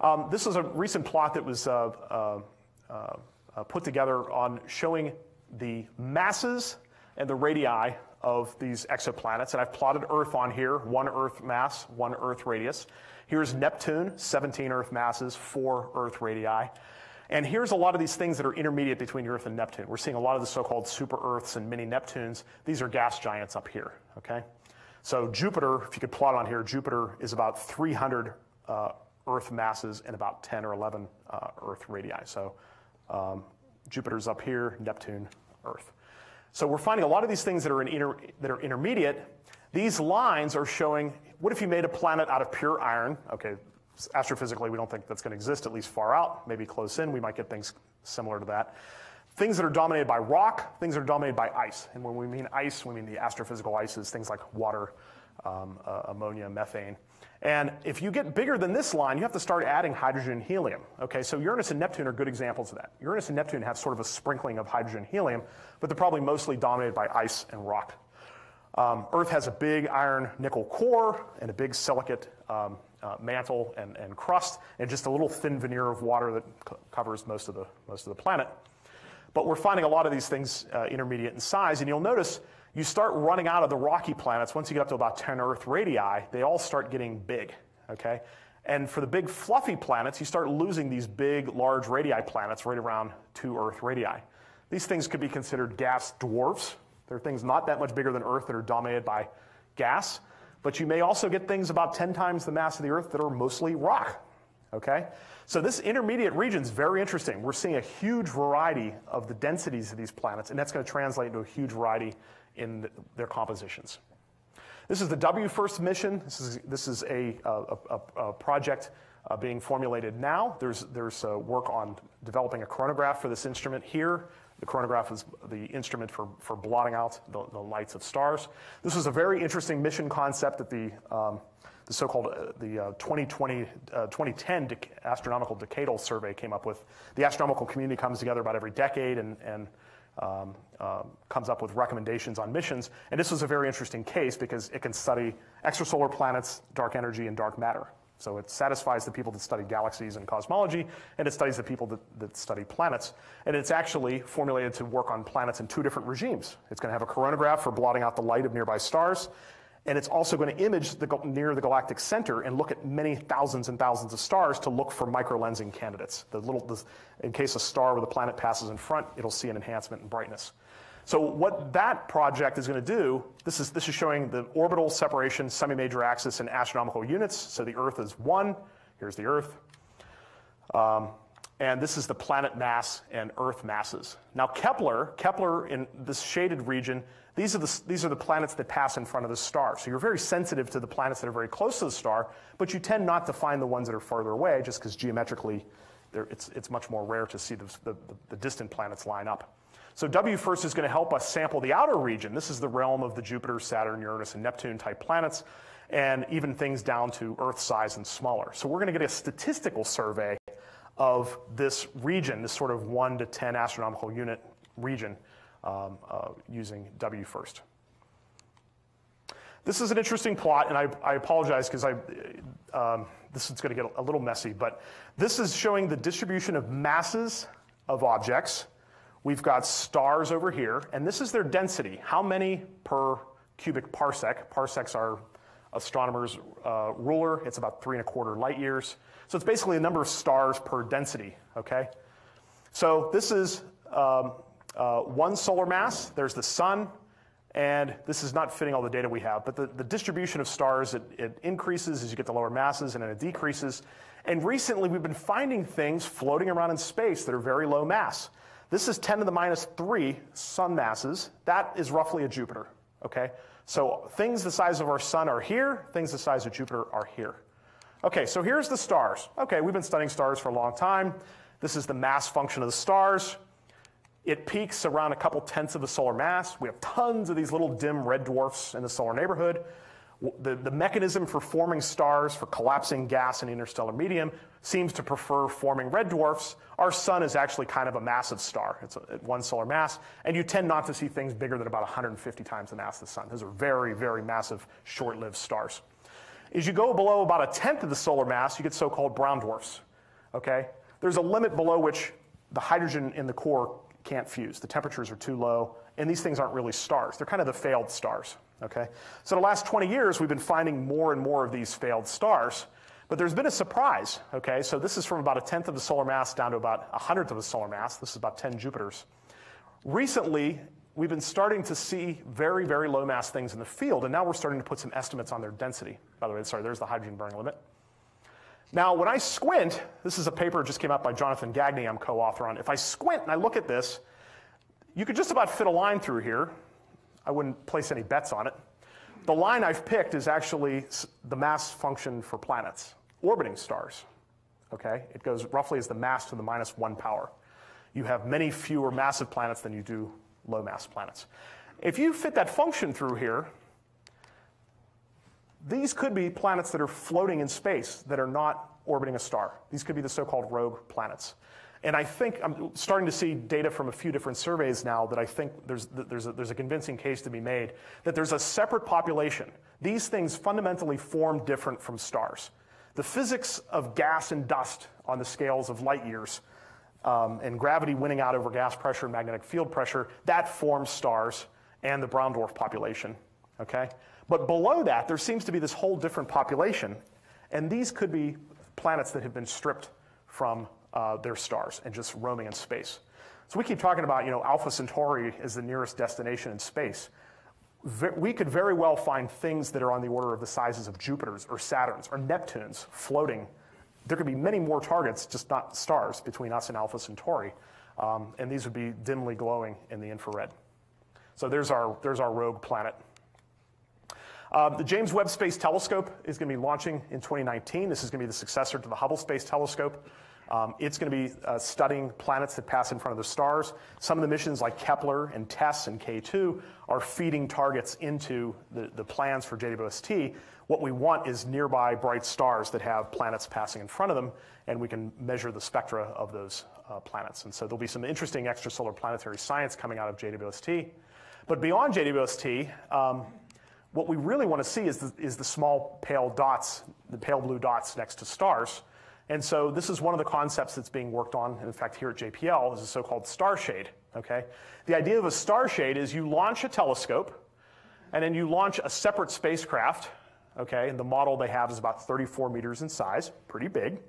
Um, this is a recent plot that was uh, uh, uh, put together on showing the masses and the radii of these exoplanets. And I've plotted Earth on here, one Earth mass, one Earth radius. Here's Neptune, 17 Earth masses, four Earth radii. And here's a lot of these things that are intermediate between Earth and Neptune. We're seeing a lot of the so-called super Earths and mini Neptunes. These are gas giants up here, okay? So Jupiter, if you could plot on here, Jupiter is about 300 uh, Earth masses and about 10 or 11 uh, Earth radii. So um, Jupiter's up here, Neptune, Earth. So we're finding a lot of these things that are, inter, that are intermediate. These lines are showing, what if you made a planet out of pure iron? Okay, astrophysically, we don't think that's going to exist, at least far out. Maybe close in, we might get things similar to that. Things that are dominated by rock, things that are dominated by ice. And when we mean ice, we mean the astrophysical ices, things like water, um, uh, ammonia, methane. And if you get bigger than this line, you have to start adding hydrogen and helium. Okay, so Uranus and Neptune are good examples of that. Uranus and Neptune have sort of a sprinkling of hydrogen and helium, but they're probably mostly dominated by ice and rock. Um, Earth has a big iron nickel core and a big silicate um, uh, mantle and, and crust, and just a little thin veneer of water that covers most of, the, most of the planet. But we're finding a lot of these things uh, intermediate in size, and you'll notice you start running out of the rocky planets, once you get up to about 10 Earth radii, they all start getting big, okay? And for the big fluffy planets, you start losing these big, large radii planets right around 2 Earth radii. These things could be considered gas dwarfs. They're things not that much bigger than Earth that are dominated by gas. But you may also get things about 10 times the mass of the Earth that are mostly rock, okay? So this intermediate region is very interesting. We're seeing a huge variety of the densities of these planets, and that's going to translate into a huge variety in their compositions. This is the WFIRST mission. This is, this is a, a, a, a project uh, being formulated now. There's, there's uh, work on developing a coronagraph for this instrument here. The coronagraph is the instrument for, for blotting out the, the lights of stars. This was a very interesting mission concept that the, um, the so-called uh, the uh, 2020, uh, 2010 dec astronomical decadal survey came up with. The astronomical community comes together about every decade and, and um, uh, comes up with recommendations on missions. And this was a very interesting case because it can study extrasolar planets, dark energy, and dark matter. So it satisfies the people that study galaxies and cosmology, and it studies the people that, that study planets. And it's actually formulated to work on planets in two different regimes. It's going to have a coronagraph for blotting out the light of nearby stars, and it's also going to image the, near the galactic center and look at many thousands and thousands of stars to look for microlensing candidates. The little, the, in case a star with a planet passes in front, it'll see an enhancement in brightness. So what that project is going to do, this is, this is showing the orbital separation, semi-major axis, and astronomical units. So the Earth is one. Here's the Earth. Um, and this is the planet mass and Earth masses. Now Kepler, Kepler in this shaded region, these are, the, these are the planets that pass in front of the star. So you're very sensitive to the planets that are very close to the star, but you tend not to find the ones that are farther away just because geometrically it's, it's much more rare to see the, the, the distant planets line up. So WFIRST is going to help us sample the outer region. This is the realm of the Jupiter, Saturn, Uranus, and Neptune type planets, and even things down to Earth size and smaller. So we're going to get a statistical survey of this region, this sort of 1 to 10 astronomical unit region um, uh, using WFIRST. This is an interesting plot, and I, I apologize because I, um, this is going to get a little messy, but this is showing the distribution of masses of objects. We've got stars over here, and this is their density. How many per cubic parsec? Parsecs are astronomers' uh, ruler. It's about three and a quarter light years. So it's basically the number of stars per density, okay? So this is um, uh, one solar mass. There's the sun, and this is not fitting all the data we have, but the, the distribution of stars, it, it increases as you get to lower masses, and then it decreases. And recently, we've been finding things floating around in space that are very low mass. This is 10 to the minus 3 sun masses. That is roughly a Jupiter, okay? So things the size of our sun are here, things the size of Jupiter are here. Okay, so here's the stars. Okay, we've been studying stars for a long time. This is the mass function of the stars. It peaks around a couple tenths of the solar mass. We have tons of these little dim red dwarfs in the solar neighborhood. The, the mechanism for forming stars, for collapsing gas in interstellar medium, seems to prefer forming red dwarfs. Our sun is actually kind of a massive star. It's a, one solar mass, and you tend not to see things bigger than about 150 times the mass of the sun. Those are very, very massive, short-lived stars. As you go below about a tenth of the solar mass, you get so-called brown dwarfs. Okay? There's a limit below which the hydrogen in the core can't fuse. The temperatures are too low, and these things aren't really stars. They're kind of the failed stars. Okay? So the last 20 years, we've been finding more and more of these failed stars. But there's been a surprise, okay? So this is from about a tenth of the solar mass down to about a hundredth of the solar mass. This is about 10 Jupiters. Recently, we've been starting to see very, very low mass things in the field, and now we're starting to put some estimates on their density. By the way, sorry, there's the hydrogen burning limit. Now, when I squint, this is a paper just came out by Jonathan Gagné, I'm co-author on. If I squint and I look at this, you could just about fit a line through here. I wouldn't place any bets on it. The line I've picked is actually the mass function for planets orbiting stars. Okay? It goes roughly as the mass to the minus one power. You have many fewer massive planets than you do low mass planets. If you fit that function through here, these could be planets that are floating in space that are not orbiting a star. These could be the so-called rogue planets. And I think I'm starting to see data from a few different surveys now that I think there's, there's, a, there's a convincing case to be made that there's a separate population. These things fundamentally form different from stars. The physics of gas and dust on the scales of light years um, and gravity winning out over gas pressure and magnetic field pressure, that forms stars and the brown dwarf population, okay? But below that, there seems to be this whole different population, and these could be planets that have been stripped from uh, their stars and just roaming in space. So we keep talking about, you know, Alpha Centauri is the nearest destination in space we could very well find things that are on the order of the sizes of Jupiters or Saturns or Neptunes floating. There could be many more targets, just not stars, between us and Alpha Centauri. Um, and these would be dimly glowing in the infrared. So there's our, there's our rogue planet. Uh, the James Webb Space Telescope is going to be launching in 2019. This is going to be the successor to the Hubble Space Telescope. Um, it's going to be uh, studying planets that pass in front of the stars. Some of the missions like Kepler and TESS and K2 are feeding targets into the, the plans for JWST. What we want is nearby bright stars that have planets passing in front of them, and we can measure the spectra of those uh, planets. And so there'll be some interesting extrasolar planetary science coming out of JWST. But beyond JWST, um, what we really want to see is the, is the small pale dots, the pale blue dots next to stars. And so this is one of the concepts that's being worked on, in fact, here at JPL, is a so-called star shade, okay? The idea of a star shade is you launch a telescope, and then you launch a separate spacecraft, okay? And the model they have is about 34 meters in size, pretty big.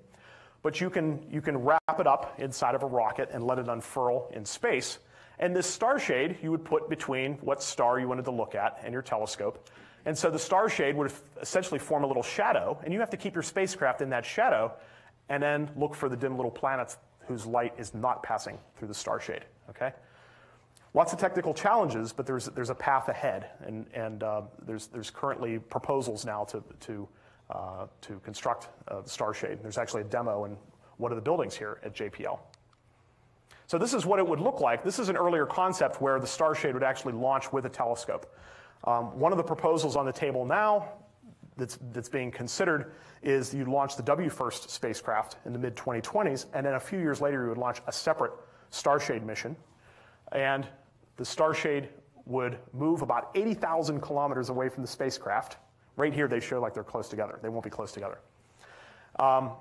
But you can, you can wrap it up inside of a rocket and let it unfurl in space. And this star shade you would put between what star you wanted to look at and your telescope. And so the star shade would essentially form a little shadow, and you have to keep your spacecraft in that shadow and then look for the dim little planets whose light is not passing through the star shade, okay? Lots of technical challenges, but there's, there's a path ahead, and, and uh, there's, there's currently proposals now to, to, uh, to construct uh, the star shade. There's actually a demo in one of the buildings here at JPL. So this is what it would look like. This is an earlier concept where the star shade would actually launch with a telescope. Um, one of the proposals on the table now that's, that's being considered is you launch the WFIRST spacecraft in the mid 2020s, and then a few years later, you would launch a separate Starshade mission. And the Starshade would move about 80,000 kilometers away from the spacecraft. Right here, they show like they're close together. They won't be close together. Um,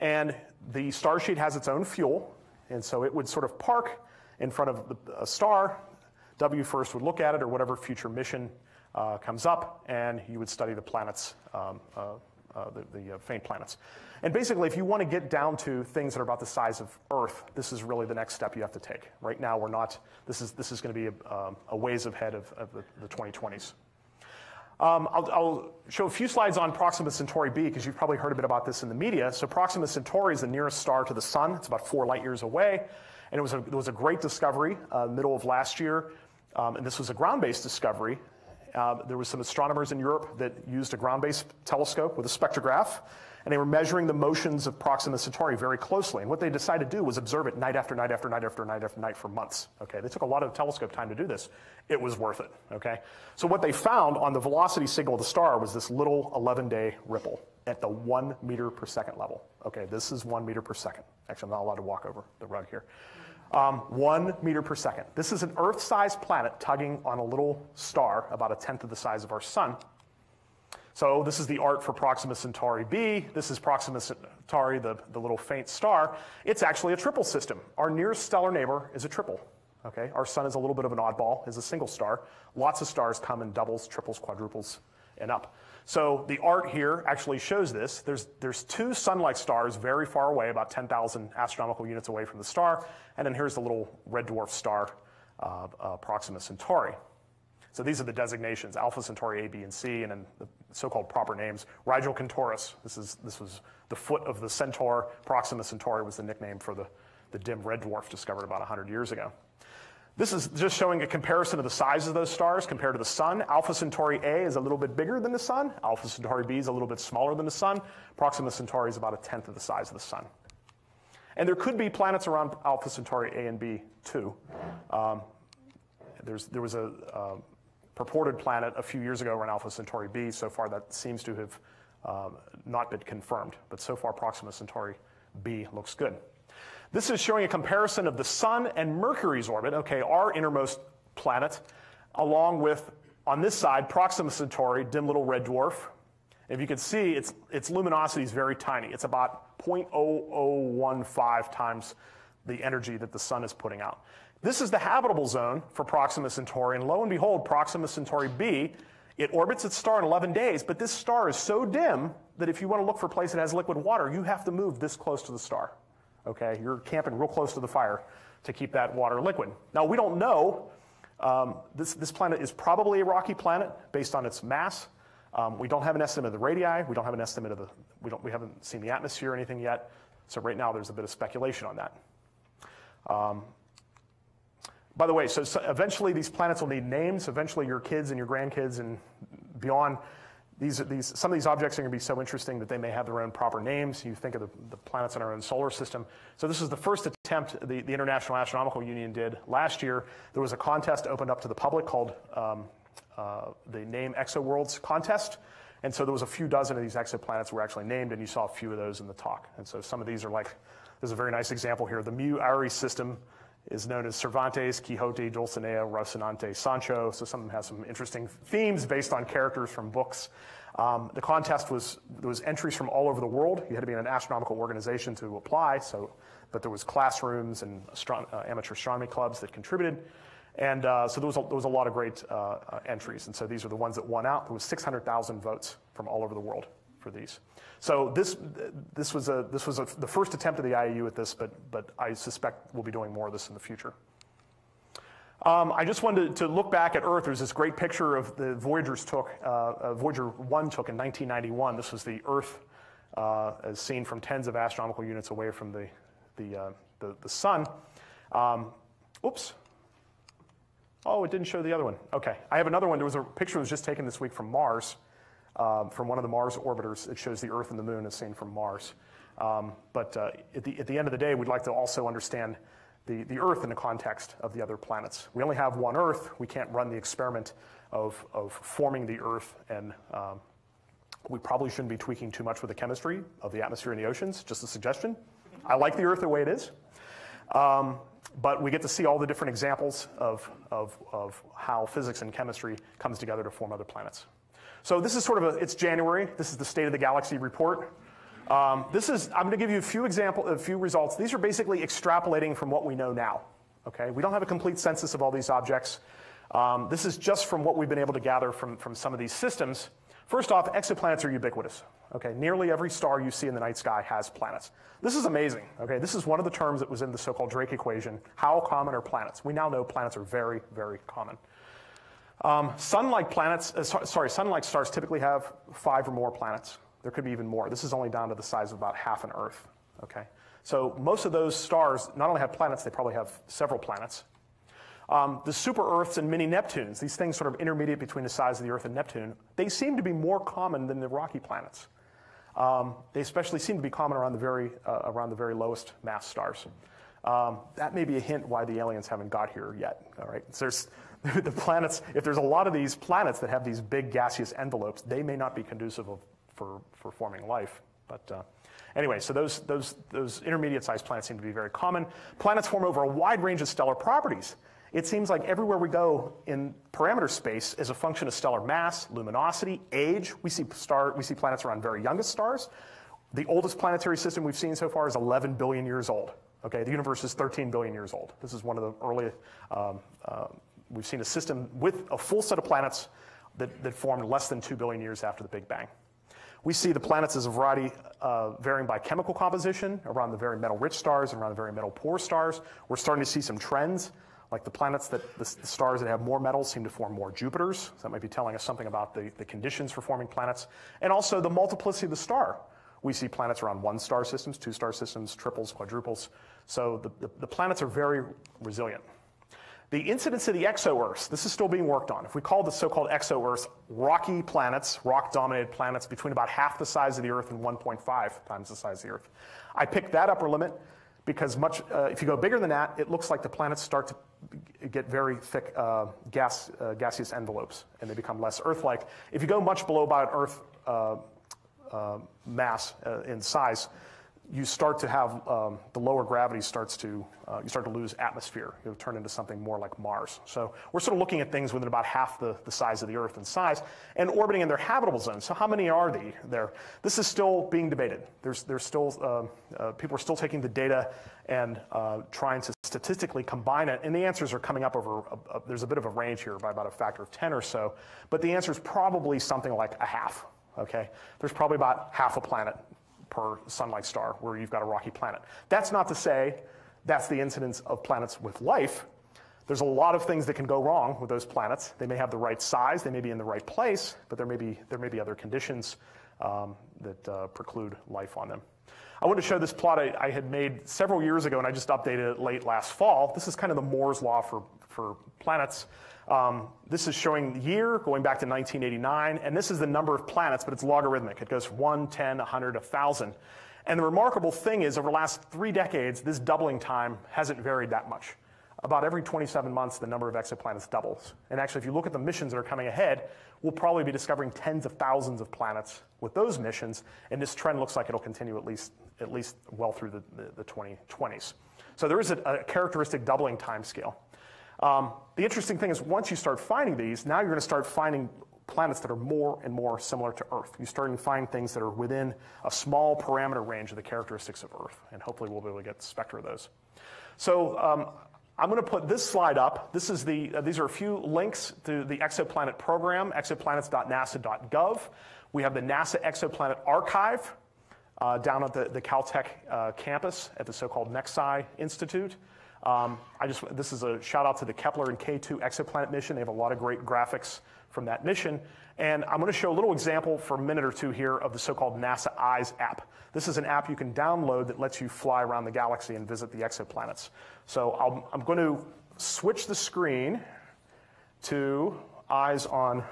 and the Starshade has its own fuel, and so it would sort of park in front of the, a star. WFIRST would look at it, or whatever future mission uh, comes up, and you would study the planets, um, uh, uh, the, the uh, faint planets. And basically, if you want to get down to things that are about the size of Earth, this is really the next step you have to take. Right now, we're not, this is, this is going to be a, um, a ways ahead of, of the, the 2020s. Um, I'll, I'll, show a few slides on Proxima Centauri b because you've probably heard a bit about this in the media. So Proxima Centauri is the nearest star to the sun. It's about four light years away. And it was a, it was a great discovery uh, middle of last year. Um, and this was a ground-based discovery. Uh, there was some astronomers in Europe that used a ground-based telescope with a spectrograph and they were measuring the motions of Proxima Centauri very closely. And what they decided to do was observe it night after night after night after night after night for months. Okay, they took a lot of telescope time to do this. It was worth it. Okay, so what they found on the velocity signal of the star was this little 11-day ripple at the one meter per second level. Okay, this is one meter per second. Actually, I'm not allowed to walk over the rug here. Um, one meter per second. This is an Earth-sized planet tugging on a little star about a tenth of the size of our sun. So this is the art for Proxima Centauri b. This is Proxima Centauri, the, the little faint star. It's actually a triple system. Our nearest stellar neighbor is a triple. Okay, our sun is a little bit of an oddball, is a single star. Lots of stars come in doubles, triples, quadruples, and up. So the art here actually shows this. There's, there's two sun-like stars very far away, about 10,000 astronomical units away from the star, and then here's the little red dwarf star, uh, uh, Proxima Centauri. So these are the designations, Alpha Centauri A, B, and C, and then the so-called proper names. Rigil Kentaurus, this, is, this was the foot of the centaur. Proxima Centauri was the nickname for the, the dim red dwarf discovered about 100 years ago. This is just showing a comparison of the size of those stars compared to the sun. Alpha Centauri A is a little bit bigger than the sun. Alpha Centauri B is a little bit smaller than the sun. Proxima Centauri is about a tenth of the size of the sun. And there could be planets around Alpha Centauri A and B too. Um, there was a, uh, purported planet a few years ago around Alpha Centauri b. So far, that seems to have um, not been confirmed. But so far, Proxima Centauri b looks good. This is showing a comparison of the Sun and Mercury's orbit, okay, our innermost planet, along with, on this side, Proxima Centauri, dim little red dwarf. If you can see, its, its luminosity is very tiny. It's about 0.0015 times the energy that the sun is putting out. This is the habitable zone for Proxima Centauri, and lo and behold, Proxima Centauri b, it orbits its star in 11 days, but this star is so dim that if you want to look for a place that has liquid water, you have to move this close to the star. Okay, you're camping real close to the fire to keep that water liquid. Now, we don't know. Um, this, this planet is probably a rocky planet based on its mass. Um, we don't have an estimate of the radii. We don't have an estimate of the, we, don't, we haven't seen the atmosphere or anything yet. So right now there's a bit of speculation on that. Um, by the way, so, so, eventually these planets will need names. Eventually your kids and your grandkids and beyond, these, these, some of these objects are going to be so interesting that they may have their own proper names. You think of the, the planets in our own solar system. So this is the first attempt the, the International Astronomical Union did last year. There was a contest opened up to the public called um, uh, the Name ExoWorlds Contest. And so there was a few dozen of these exoplanets were actually named, and you saw a few of those in the talk. And so some of these are like, there's a very nice example here. The Mu Arae system is known as Cervantes, Quixote, Dulcinea, Rocinante, Sancho. So some of them have some interesting themes based on characters from books. Um, the contest was, there was entries from all over the world. You had to be in an astronomical organization to apply, so, but there was classrooms and astro- uh, amateur astronomy clubs that contributed. And uh, so there was, a, there was a lot of great uh, uh entries. And so these are the ones that won out. There was 600,000 votes from all over the world for these. So this, this was, a, this was a, the first attempt of the IAU at this, but, but I suspect we'll be doing more of this in the future. Um, I just wanted to, look back at Earth. There's this great picture of the Voyagers took, uh, Voyager 1 took in 1991. This was the Earth uh, as seen from tens of astronomical units away from the, the, uh, the, the, sun. Um, oops. Oh, it didn't show the other one. Okay. I have another one. There was a picture that was just taken this week from Mars um, from one of the Mars orbiters. It shows the Earth and the Moon as seen from Mars. Um, but uh, at, the, at the end of the day, we'd like to also understand the, the Earth in the context of the other planets. We only have one Earth. We can't run the experiment of, of forming the Earth, and um, we probably shouldn't be tweaking too much with the chemistry of the atmosphere and the oceans. Just a suggestion. I like the Earth the way it is. Um, but we get to see all the different examples of, of, of how physics and chemistry comes together to form other planets. So this is sort of a, it's January. This is the State of the Galaxy report. Um, this is, I'm going to give you a few example, a few results. These are basically extrapolating from what we know now. Okay, we don't have a complete census of all these objects. Um, this is just from what we've been able to gather from, from some of these systems. First off, exoplanets are ubiquitous. Okay, nearly every star you see in the night sky has planets. This is amazing. Okay, this is one of the terms that was in the so-called Drake equation. How common are planets? We now know planets are very, very common. Um, sun-like planets, uh, sorry, sun-like stars typically have five or more planets. There could be even more. This is only down to the size of about half an Earth. Okay, so most of those stars not only have planets, they probably have several planets. Um, the super Earths and mini Neptunes, these things sort of intermediate between the size of the Earth and Neptune, they seem to be more common than the rocky planets. Um, they especially seem to be common around the very, uh, around the very lowest mass stars. Um, that may be a hint why the aliens haven't got here yet. All right, so there's the planets. If there's a lot of these planets that have these big gaseous envelopes, they may not be conducive of, for for forming life. But uh, anyway, so those those those intermediate-sized planets seem to be very common. Planets form over a wide range of stellar properties. It seems like everywhere we go in parameter space is a function of stellar mass, luminosity, age. We see, star, we see planets around very youngest stars. The oldest planetary system we've seen so far is 11 billion years old. Okay, the universe is 13 billion years old. This is one of the early, um, uh, we've seen a system with a full set of planets that, that formed less than 2 billion years after the Big Bang. We see the planets as a variety uh, varying by chemical composition around the very metal rich stars and around the very metal poor stars. We're starting to see some trends. Like the planets that, the, the, stars that have more metals seem to form more Jupiters. So that might be telling us something about the, the conditions for forming planets. And also the multiplicity of the star. We see planets around one star systems, two star systems, triples, quadruples. So the, the, the planets are very resilient. The incidence of the exo-Earths, this is still being worked on. If we call the so-called exo-Earths rocky planets, rock-dominated planets between about half the size of the Earth and 1.5 times the size of the Earth. I picked that upper limit because much, uh, if you go bigger than that, it looks like the planets start to get very thick uh, gas, uh, gaseous envelopes, and they become less Earth-like. If you go much below about Earth uh, uh, mass uh, in size, you start to have um, the lower gravity starts to uh, you start to lose atmosphere. You turn into something more like Mars. So we're sort of looking at things within about half the, the size of the Earth in size and orbiting in their habitable zone. So how many are they there? This is still being debated. There's there's still uh, uh, people are still taking the data and uh, trying to statistically combine it. And the answers are coming up over a, a, there's a bit of a range here by about a factor of 10 or so. But the answer is probably something like a half. Okay, there's probably about half a planet per sun-like star where you've got a rocky planet. That's not to say that's the incidence of planets with life. There's a lot of things that can go wrong with those planets. They may have the right size, they may be in the right place, but there may be, there may be other conditions um, that uh, preclude life on them. I want to show this plot I, I, had made several years ago, and I just updated it late last fall. This is kind of the Moore's law for, for planets. Um, this is showing the year going back to 1989, and this is the number of planets, but it's logarithmic. It goes from 1, 10, 100, 1,000. And the remarkable thing is, over the last three decades, this doubling time hasn't varied that much. About every 27 months, the number of exoplanets doubles. And actually, if you look at the missions that are coming ahead, we'll probably be discovering tens of thousands of planets with those missions, and this trend looks like it'll continue at least, at least well through the, the, the 2020s. So there is a, a characteristic doubling time scale. Um, the interesting thing is once you start finding these, now you're going to start finding planets that are more and more similar to Earth. You're starting to find things that are within a small parameter range of the characteristics of Earth, and hopefully we'll be able to get the spectra of those. So um, I'm going to put this slide up. This is the, uh, these are a few links to the exoplanet program, exoplanets.nasa.gov. We have the NASA Exoplanet Archive uh, down at the, the Caltech uh, campus at the so-called NExScI Institute. Um, I just, this is a shout out to the Kepler and K2 exoplanet mission. They have a lot of great graphics from that mission. And I'm going to show a little example for a minute or two here of the so-called NASA EYES app. This is an app you can download that lets you fly around the galaxy and visit the exoplanets. So I'll, I'm going to switch the screen to eyes on,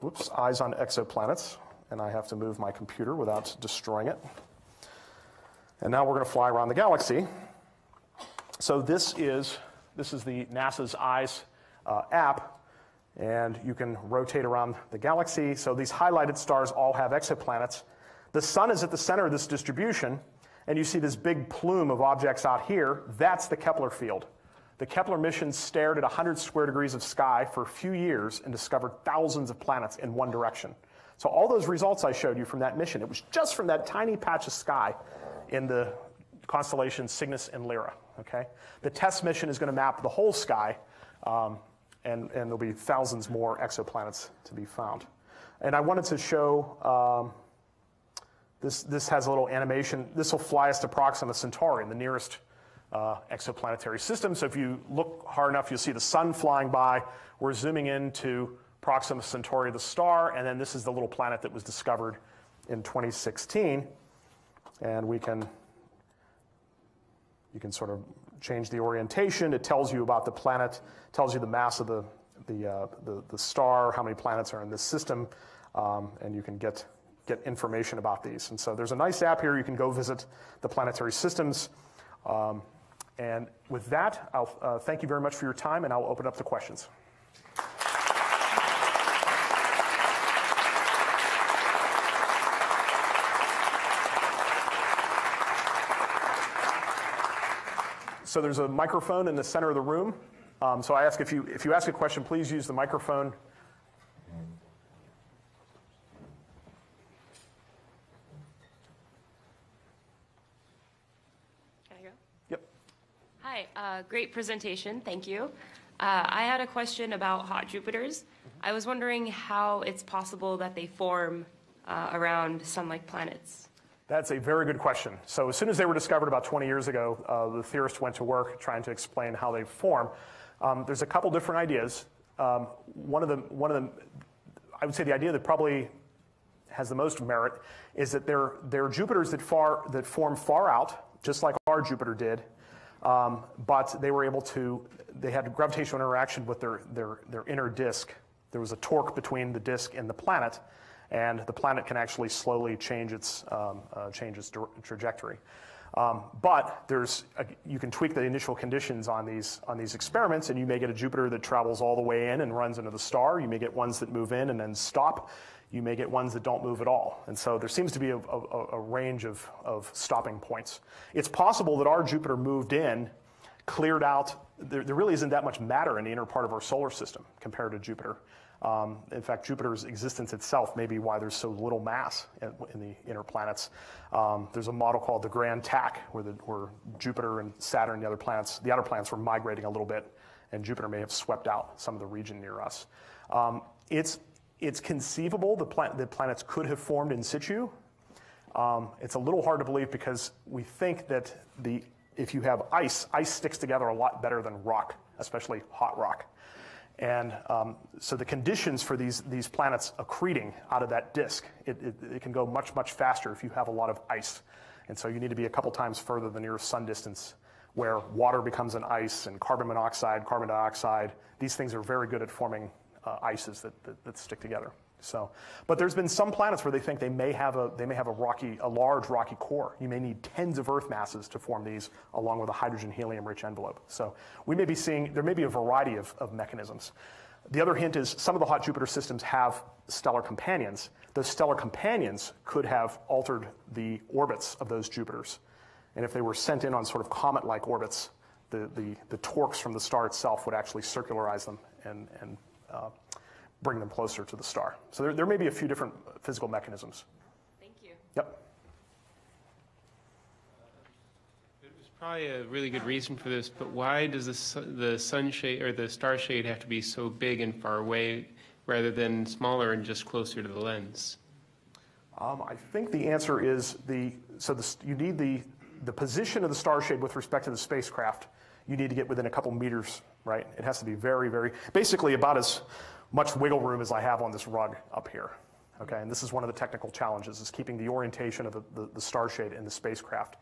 whoops, eyes on exoplanets. And I have to move my computer without destroying it. And now we're going to fly around the galaxy. So this is, this is the NASA's EYES uh, app, and you can rotate around the galaxy. So these highlighted stars all have exoplanets. The sun is at the center of this distribution, and you see this big plume of objects out here. That's the Kepler field. The Kepler mission stared at 100 square degrees of sky for a few years and discovered thousands of planets in one direction. So all those results I showed you from that mission, it was just from that tiny patch of sky in the constellation Cygnus and Lyra. Okay, the TESS mission is going to map the whole sky, um, and, and there'll be thousands more exoplanets to be found. And I wanted to show um, this. This has a little animation. This will fly us to Proxima Centauri, the nearest uh, exoplanetary system. So if you look hard enough, you'll see the sun flying by. We're zooming into Proxima Centauri, the star, and then this is the little planet that was discovered in 2016. And we can, you can sort of change the orientation. It tells you about the planet, tells you the mass of the, the, uh, the, the, star, how many planets are in this system, um, and you can get, get information about these. And so there's a nice app here. You can go visit the planetary systems. Um, and with that, I'll uh, thank you very much for your time, and I'll open up the questions. So there's a microphone in the center of the room. Um, so I ask if you, if you ask a question, please use the microphone. Can I go? Yep. Hi, uh, great presentation, thank you. Uh, I had a question about hot Jupiters. I was wondering how it's possible that they form uh, around sun-like planets. That's a very good question. So as soon as they were discovered about 20 years ago, uh, the theorists went to work trying to explain how they form. Um, there's a couple different ideas. Um, one of them, one of them, I would say the idea that probably has the most merit is that they're, they're Jupiters that, far, that form far out, just like our Jupiter did, um, but they were able to, they had gravitational interaction with their, their, their inner disk. There was a torque between the disk and the planet, and the planet can actually slowly change its, um, uh, change its trajectory. Um, but there's a, you can tweak the initial conditions on these, on these experiments, and you may get a Jupiter that travels all the way in and runs into the star. You may get ones that move in and then stop. You may get ones that don't move at all. And so there seems to be a, a, a range of, of stopping points. It's possible that our Jupiter moved in, cleared out. There, there really isn't that much matter in the inner part of our solar system compared to Jupiter. Um, in fact, Jupiter's existence itself may be why there's so little mass in, in the inner planets. Um, there's a model called the Grand Tack, where, the, where Jupiter and Saturn and the other planets, the outer planets were migrating a little bit, and Jupiter may have swept out some of the region near us. Um, it's, it's conceivable the, the planets could have formed in situ. Um, it's a little hard to believe because we think that the, if you have ice, ice sticks together a lot better than rock, especially hot rock. And um, so the conditions for these, these planets accreting out of that disk, it, it, it, can go much, much faster if you have a lot of ice. And so you need to be a couple times further than nearest sun distance where water becomes an ice and carbon monoxide, carbon dioxide. These things are very good at forming uh, ices that, that, that stick together. So, but there's been some planets where they think they may have a they may have a rocky a large rocky core. You may need tens of Earth masses to form these, along with a hydrogen helium rich envelope. So we may be seeing there may be a variety of, of mechanisms. The other hint is some of the hot Jupiter systems have stellar companions. Those stellar companions could have altered the orbits of those Jupiters, and if they were sent in on sort of comet-like orbits, the the, the torques from the star itself would actually circularize them and and uh, bring them closer to the star. So there, there may be a few different physical mechanisms. Thank you. Yep. There's probably a really good reason for this, but why does the, the sunshade or the star shade have to be so big and far away rather than smaller and just closer to the lens? Um, I think the answer is the so the, you need the the position of the star shade with respect to the spacecraft. You need to get within a couple meters, right? It has to be very, very basically about as much wiggle room as I have on this rug up here. Okay, and this is one of the technical challenges, is keeping the orientation of the, the, the star shade in the spacecraft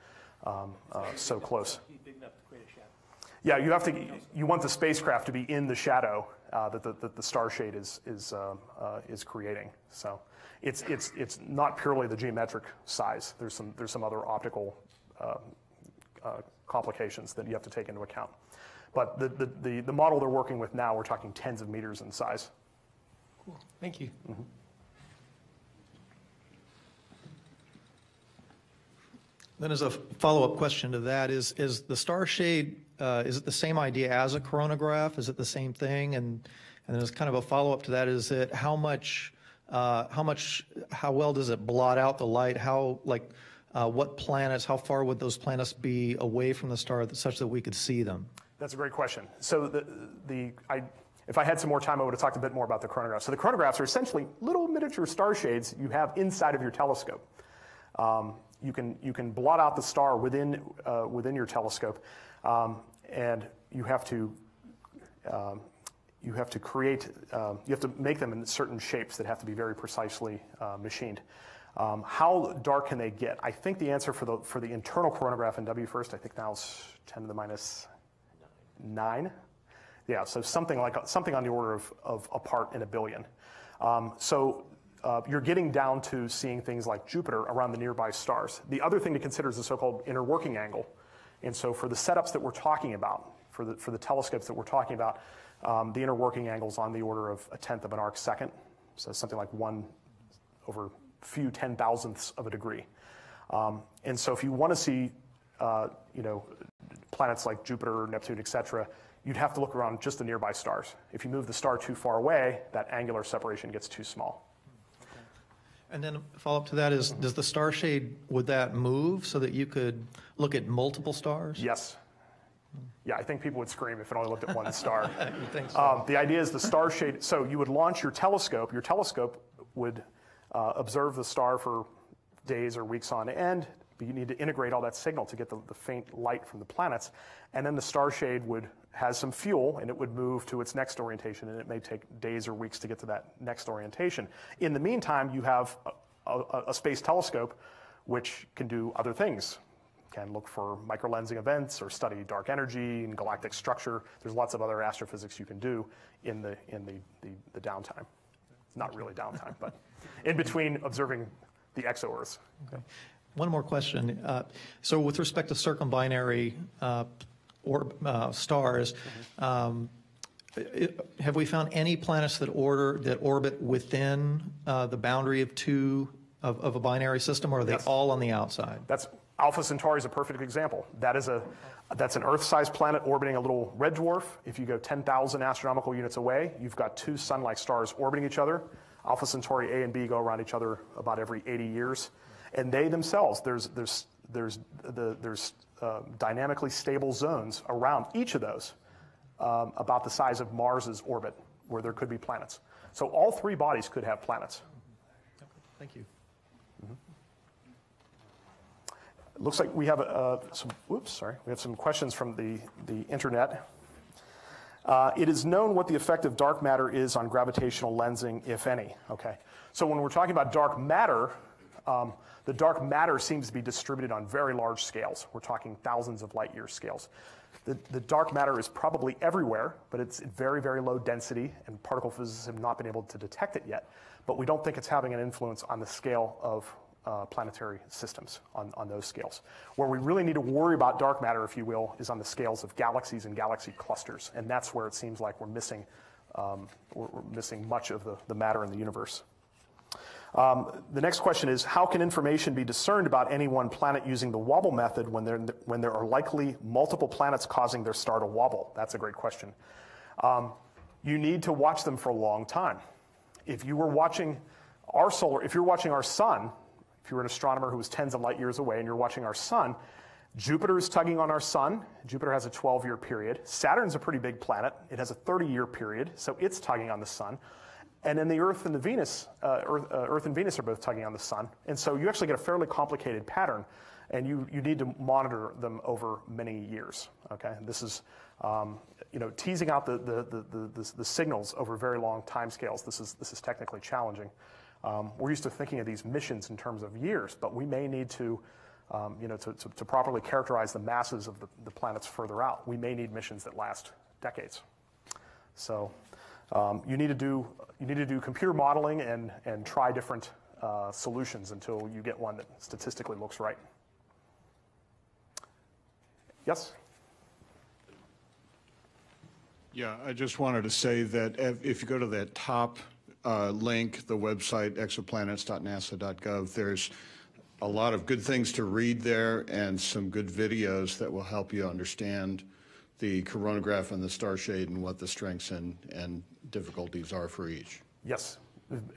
um, uh, so close. Yeah, you have to. You want the spacecraft to be in the shadow uh, that, the, that the star shade is is um, uh, is creating. So, it's it's it's not purely the geometric size. There's some there's some other optical uh, uh, complications that you have to take into account. But the, the, the, the model they're working with now, we're talking tens of meters in size. Cool. Thank you. Mm-hmm. Then as a follow-up question to that, is, is the star shade, uh, is it the same idea as a coronagraph? Is it the same thing? And, and then as kind of a follow-up to that, is it how much uh, how much, how well does it blot out the light? How, like, uh, what planets, how far would those planets be away from the star that- such that we could see them? That's a great question. So the, the I, if I had some more time, I would have talked a bit more about the coronagraphs. So the coronagraphs are essentially little miniature star shades you have inside of your telescope. Um, you can you can blot out the star within uh, within your telescope, um, and you have to um, you have to create um, you have to make them in certain shapes that have to be very precisely uh, machined. Um, how dark can they get? I think the answer for the for the internal coronagraph in WFIRST, I think now is 10 to the minus nine. Yeah, so something like something on the order of, of a part in a billion. Um, so uh, you're getting down to seeing things like Jupiter around the nearby stars. The other thing to consider is the so-called inner working angle. And so for the setups that we're talking about, for the, for the telescopes that we're talking about, um, the inner working angle is on the order of a tenth of an arc second. So something like one over a few ten thousandths of a degree. Um, and so if you want to see, uh, you know, planets like Jupiter, Neptune, et cetera, you'd have to look around just the nearby stars. If you move the star too far away, that angular separation gets too small. And then follow up to that is, does the star shade, would that move so that you could look at multiple stars? Yes. Yeah, I think people would scream if it only looked at one star. You think so? Um, the idea is the star shade, so you would launch your telescope. Your telescope would uh, observe the star for days or weeks on end, but you need to integrate all that signal to get the, the faint light from the planets. And then the star shade would has some fuel and it would move to its next orientation and it may take days or weeks to get to that next orientation. In the meantime, you have a, a, a space telescope which can do other things can look for microlensing events or study dark energy and galactic structure. There's lots of other astrophysics you can do in the, in the, the, the downtime. Not really downtime, but in between observing the exo-Earths. Okay. One more question. Uh, So with respect to circumbinary uh, or uh, stars, um, i- have we found any planets that order, that orbit within uh, the boundary of two, of of a binary system, or are they all on the outside? That's Alpha Centauri is a perfect example. That is a that's an Earth-sized planet orbiting a little red dwarf. If you go 10,000 astronomical units away, you've got two sun-like stars orbiting each other. Alpha Centauri A and B go around each other about every 80 years, and they themselves there's there's there's the, there's uh, dynamically stable zones around each of those, um, about the size of Mars's orbit, where there could be planets. So all three bodies could have planets. Okay, Thank you. It looks like we have uh, some, whoops, sorry, we have some questions from the, the internet. Uh, it is known what the effect of dark matter is on gravitational lensing, if any. Okay, so when we're talking about dark matter, um, the dark matter seems to be distributed on very large scales. We're talking thousands of light year scales. The, the dark matter is probably everywhere, but it's at very, very low density, and particle physicists have not been able to detect it yet. But we don't think it's having an influence on the scale of uh, planetary systems on, on those scales. Where we really need to worry about dark matter, if you will, is on the scales of galaxies and galaxy clusters, and that's where it seems like we're missing, um, we're, we're missing much of the, the matter in the universe. Um, the next question is How can information be discerned about any one planet using the wobble method when there, when there are likely multiple planets causing their star to wobble? That's a great question. Um, you need to watch them for a long time. If you were watching our solar, if you're watching our sun, if you're an astronomer who was tens of light years away and you're watching our sun, Jupiter is tugging on our sun. Jupiter has a 12 year period. Saturn's a pretty big planet. It has a 30 year period, so it's tugging on the sun. And then the Earth and the Venus, uh, Earth, uh, Earth and Venus are both tugging on the sun. And so you actually get a fairly complicated pattern, and you, you need to monitor them over many years. Okay, this is um, you know teasing out the, the, the, the, the signals over very long time scales. This is this is technically challenging. Um, we're used to thinking of these missions in terms of years, but we may need to. Um, you know, to, to, to properly characterize the masses of the, the planets further out, we may need missions that last decades. So um, you need to do you need to do computer modeling and and try different uh, solutions until you get one that statistically looks right. Yes. Yeah, I just wanted to say that if you go to that top uh, link, the website exoplanets.nasa.gov, there's a lot of good things to read there and some good videos that will help you understand the coronagraph and the star shade and what the strengths and, and difficulties are for each. Yes.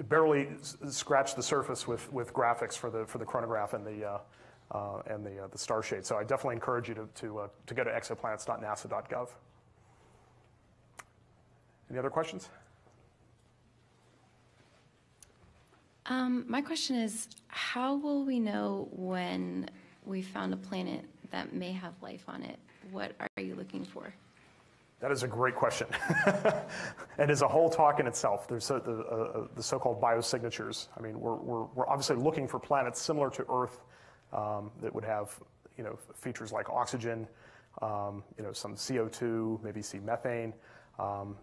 barely s- scratched the surface with, with graphics for the, for the coronagraph and the, uh, uh, and the, uh, the star shade. So I definitely encourage you to, to, uh, to go to exoplanets.nasa.gov. Any other questions? Um, my question is, how will we know when we found a planet that may have life on it? What are you looking for? That is a great question. and is a whole talk in itself. There's so, the, uh, uh, the so-called biosignatures. I mean, we're, we're, we're obviously looking for planets similar to Earth um, that would have, you know, features like oxygen, um, you know, some CO2, maybe see methane. Um,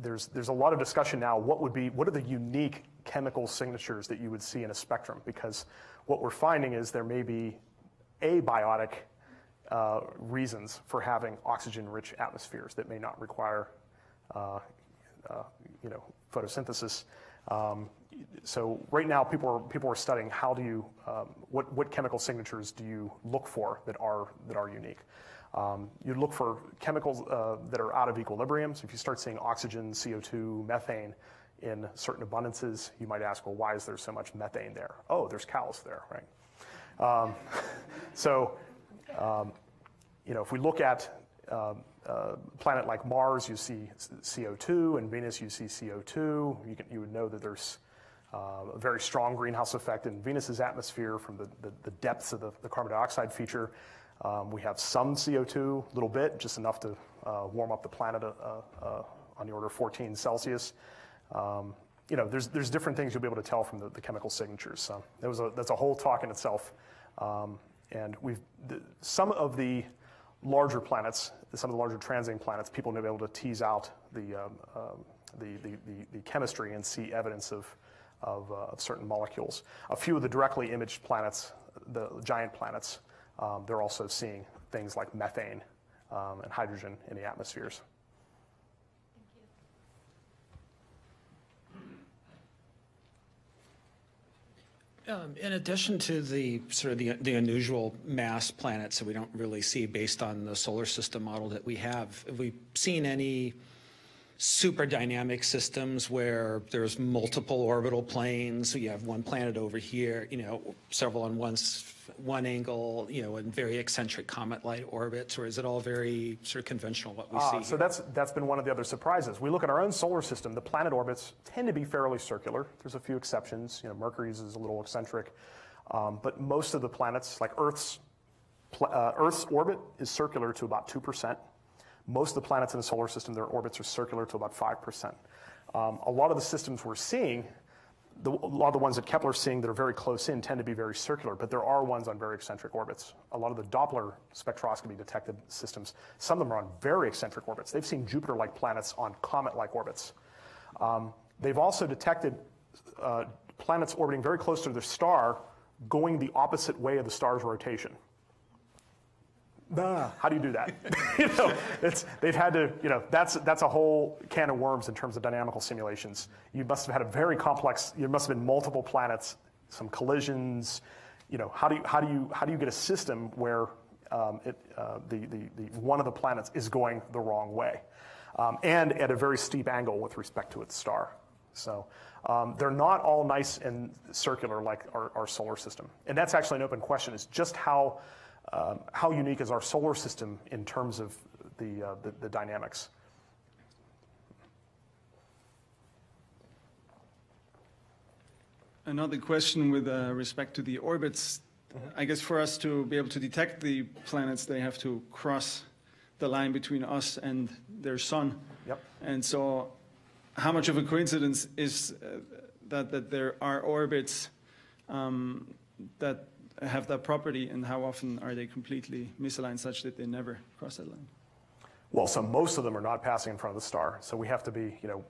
there's, there's a lot of discussion now. What would be, what are the unique chemical signatures that you would see in a spectrum? Because what we're finding is there may be abiotic uh, reasons for having oxygen-rich atmospheres that may not require, uh, uh, you know, photosynthesis. Um, so right now, people are people are studying how do you um, what what chemical signatures do you look for that are that are unique. Um, you look for chemicals uh, that are out of equilibrium. So if you start seeing oxygen, CO2, methane in certain abundances, you might ask, well, why is there so much methane there? Oh, there's cows there, right? Um, so um, you know, if we look at uh, a planet like Mars, you see CO2, and Venus, you see CO2. You, can, you would know that there's uh, a very strong greenhouse effect in Venus's atmosphere from the, the, the depths of the, the, carbon dioxide feature. Um, we have some CO2, a little bit, just enough to uh, warm up the planet uh, uh, on the order of 14 Celsius. Um, you know, there's, there's different things you'll be able to tell from the, the chemical signatures. So that was a, that's a whole talk in itself. Um, and we've, the, some of the larger planets, some of the larger transiting planets, people may be able to tease out the, um, um, the, the, the, the, chemistry and see evidence of, of, uh, of, certain molecules. A few of the directly imaged planets, the giant planets, um, they're also seeing things like methane um, and hydrogen in the atmospheres. Um, in addition to the sort of the, the unusual mass planets that we don't really see based on the solar system model that we have, have we seen any super dynamic systems where there's multiple orbital planes? So you have one planet over here, you know, several on one one angle, you know, in very eccentric comet-like orbits, or is it all very sort of conventional what we see? So that's that's been one of the other surprises. We look at our own solar system. The planet orbits tend to be fairly circular. There's a few exceptions. You know, Mercury's is a little eccentric, um, but most of the planets, like Earth's uh, Earth's orbit, is circular to about two percent. Most of the planets in the solar system, their orbits are circular to about five percent. Um, a lot of the systems we're seeing the, a lot of the ones that Kepler's seeing that are very close in tend to be very circular, but there are ones on very eccentric orbits. A lot of the Doppler spectroscopy detected systems, some of them are on very eccentric orbits. They've seen Jupiter-like planets on comet-like orbits. Um, they've also detected uh, planets orbiting very close to their star going the opposite way of the star's rotation. How do you do that? you know, they've had to, you know, that's, that's a whole can of worms in terms of dynamical simulations. You must have had a very complex, you must have been multiple planets, some collisions. You know, how do you, how do you, how do you get a system where um, it, uh, the, the, the, one of the planets is going the wrong way? Um, and at a very steep angle with respect to its star. So um, they're not all nice and circular like our, our solar system. And that's actually an open question, is just how um, how unique is our solar system in terms of the, uh, the, the, dynamics? Another question with uh, respect to the orbits. Mm-hmm. I guess for us to be able to detect the planets, they have to cross the line between us and their sun. Yep. And so, how much of a coincidence is uh, that, that there are orbits um, that have that property, and how often are they completely misaligned such that they never cross that line? Well, so most of them are not passing in front of the star. So we have to be, you know,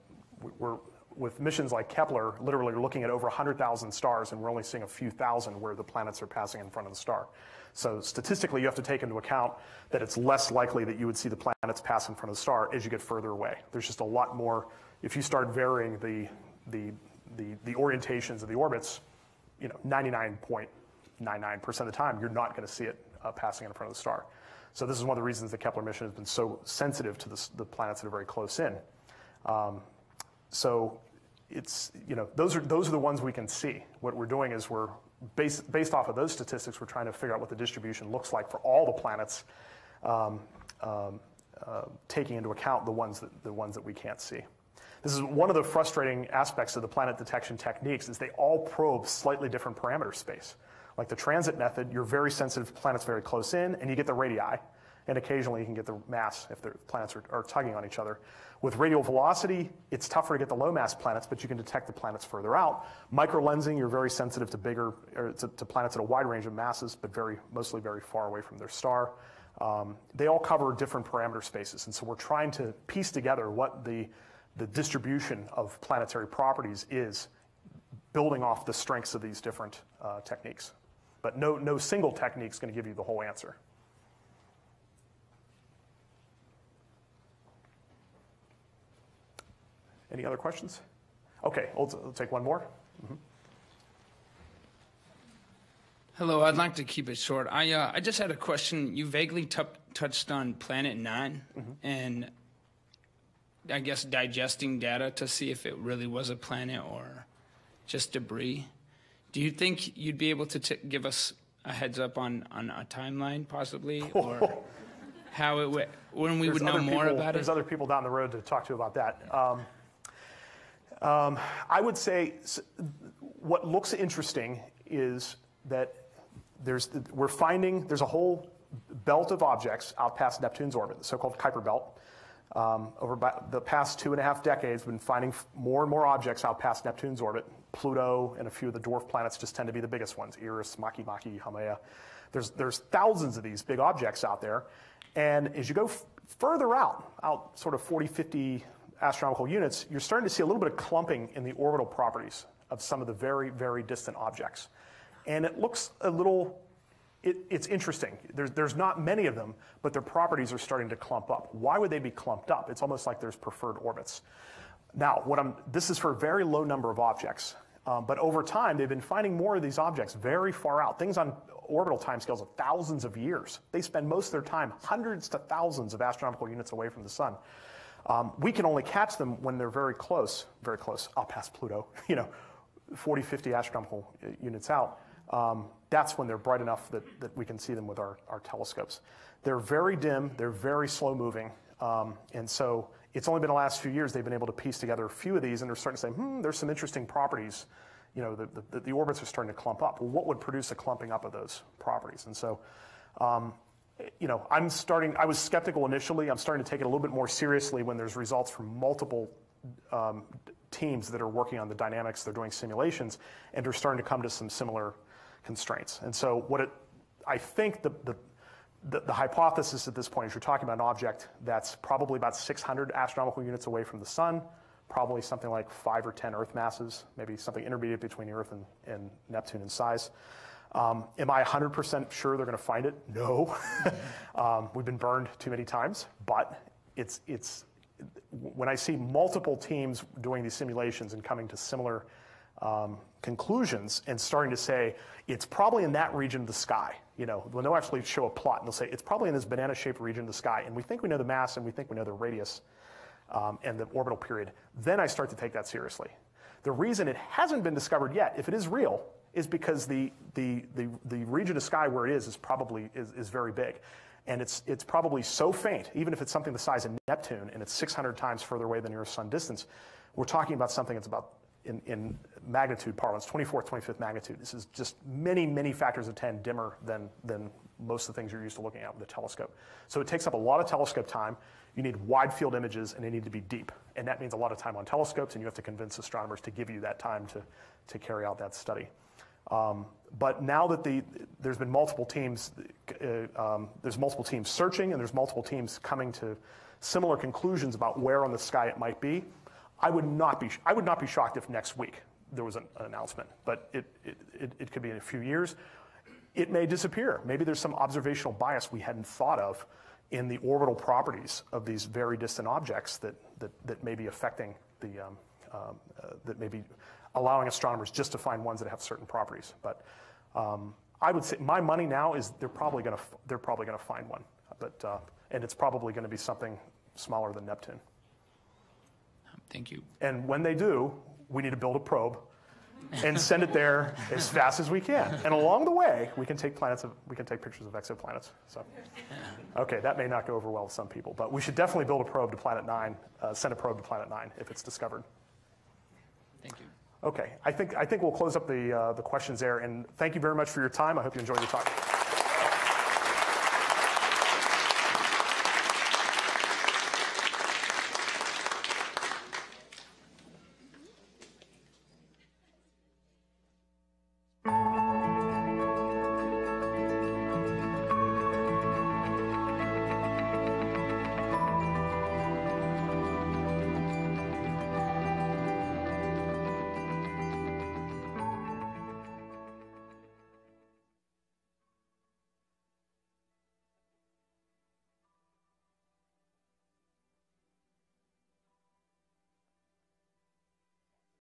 we're with missions like Kepler, literally looking at over 100,000 stars, and we're only seeing a few thousand where the planets are passing in front of the star. So statistically, you have to take into account that it's less likely that you would see the planets pass in front of the star as you get further away. There's just a lot more. If you start varying the the the, the orientations of the orbits, you know, 99 point 99% of the time, you're not going to see it uh, passing in front of the star. So this is one of the reasons the Kepler mission has been so sensitive to the planets that are very close in. Um, so it's, you know, those are, those are the ones we can see. What we're doing is we're, based, based off of those statistics, we're trying to figure out what the distribution looks like for all the planets, um, um, uh, taking into account the ones, that, the ones that we can't see. This is one of the frustrating aspects of the planet detection techniques is they all probe slightly different parameter space. Like the transit method, you're very sensitive to planets very close in, and you get the radii, and occasionally you can get the mass if the planets are, are tugging on each other. With radial velocity, it's tougher to get the low mass planets, but you can detect the planets further out. Microlensing, you're very sensitive to bigger, to, to planets at a wide range of masses, but very, mostly very far away from their star. Um, they all cover different parameter spaces, and so we're trying to piece together what the, the distribution of planetary properties is, building off the strengths of these different uh, techniques. But no, no single technique is going to give you the whole answer. Any other questions? Okay, we'll, we'll take one more. Mm-hmm. Hello, I'd like to keep it short. I uh, I just had a question. You vaguely touched on Planet 9 Mm-hmm. and I guess digesting data to see if it really was a planet or just debris. Do you think you'd be able to t- give us a heads up on, on a timeline, possibly, or how it would when we There's would know more people- about There's it? other people down the road to talk to about that. Um, um, I would say what looks interesting is that there's, we're finding there's a whole belt of objects out past Neptune's orbit, the so-called Kuiper Belt. Um, over the past two and a half decades, we've been finding f- more and more objects out past Neptune's orbit. Pluto and a few of the dwarf planets just tend to be the biggest ones, Eris, Makemake, Haumea. There's, there's thousands of these big objects out there. And as you go further out, out sort of 40, 50 astronomical units, you're starting to see a little bit of clumping in the orbital properties of some of the very, very distant objects. And it looks a little, it, it's interesting. There's, there's not many of them, but their properties are starting to clump up. Why would they be clumped up? It's almost like there's preferred orbits. Now, what I'm, this is for a very low number of objects. Um, but over time, they've been finding more of these objects very far out, things on orbital timescales of thousands of years. They spend most of their time hundreds to thousands of astronomical units away from the sun. Um, we can only catch them when they're very close, very close, up past Pluto, you know, 40, 50 astronomical uh, units out. Um, that's when they're bright enough that, that we can see them with our, our telescopes. They're very dim, they're very slow moving, um, and so it's only been the last few years they've been able to piece together a few of these, and they're starting to say, hmm, there's some interesting properties. You know, the, the, the orbits are starting to clump up. Well, what would produce a clumping up of those properties? And so, um, you know, I'm starting, I was skeptical initially. I'm starting to take it a little bit more seriously when there's results from multiple um, teams that are working on the dynamics, they're doing simulations, and they're starting to come to some similar constraints. And so, what it, I think the, the, the, the hypothesis at this point is you're talking about an object that's probably about 600 astronomical units away from the sun, probably something like five or 10 Earth masses, maybe something intermediate between Earth and, and Neptune in size. Um, am I 100% sure they're going to find it? No. um, we've been burned too many times, but it's, it's, when I see multiple teams doing these simulations and coming to similar um, conclusions and starting to say it's probably in that region of the sky, you know, when they'll actually show a plot and they'll say it's probably in this banana-shaped region of the sky, and we think we know the mass and we think we know the radius um, and the orbital period, then I start to take that seriously. The reason it hasn't been discovered yet, if it is real, is because the, the, the, the region of sky where it is is probably is, is very big. And it's, it's probably so faint, even if it's something the size of Neptune and it's 600 times further away than Earth's sun distance, we're talking about something that's about in, in magnitude parlance, 24th, 25th magnitude. This is just many, many factors of 10 dimmer than, than most of the things you're used to looking at with a telescope. So it takes up a lot of telescope time. You need wide field images and they need to be deep. And that means a lot of time on telescopes and you have to convince astronomers to give you that time to, to carry out that study. Um, but now that the, there's been multiple teams, uh, um, there's multiple teams searching and there's multiple teams coming to similar conclusions about where on the sky it might be, I would not be, I would not be shocked if next week there was an, an announcement, but it, it, it, it could be in a few years. It may disappear. Maybe there's some observational bias we hadn't thought of in the orbital properties of these very distant objects that, that, that may be affecting the, um, um, uh, that may be allowing astronomers just to find ones that have certain properties. But um, I would say my money now is they're probably going to they're probably going to find one, but uh, and it's probably going to be something smaller than Neptune. Thank you. And when they do, we need to build a probe and send it there as fast as we can. And along the way, we can take planets, of, we can take pictures of exoplanets. So, okay, that may not go over well with some people, but we should definitely build a probe to Planet Nine, uh, send a probe to Planet Nine if it's discovered. Thank you. Okay, I think I think we'll close up the uh, the questions there, and thank you very much for your time. I hope you enjoyed the talk.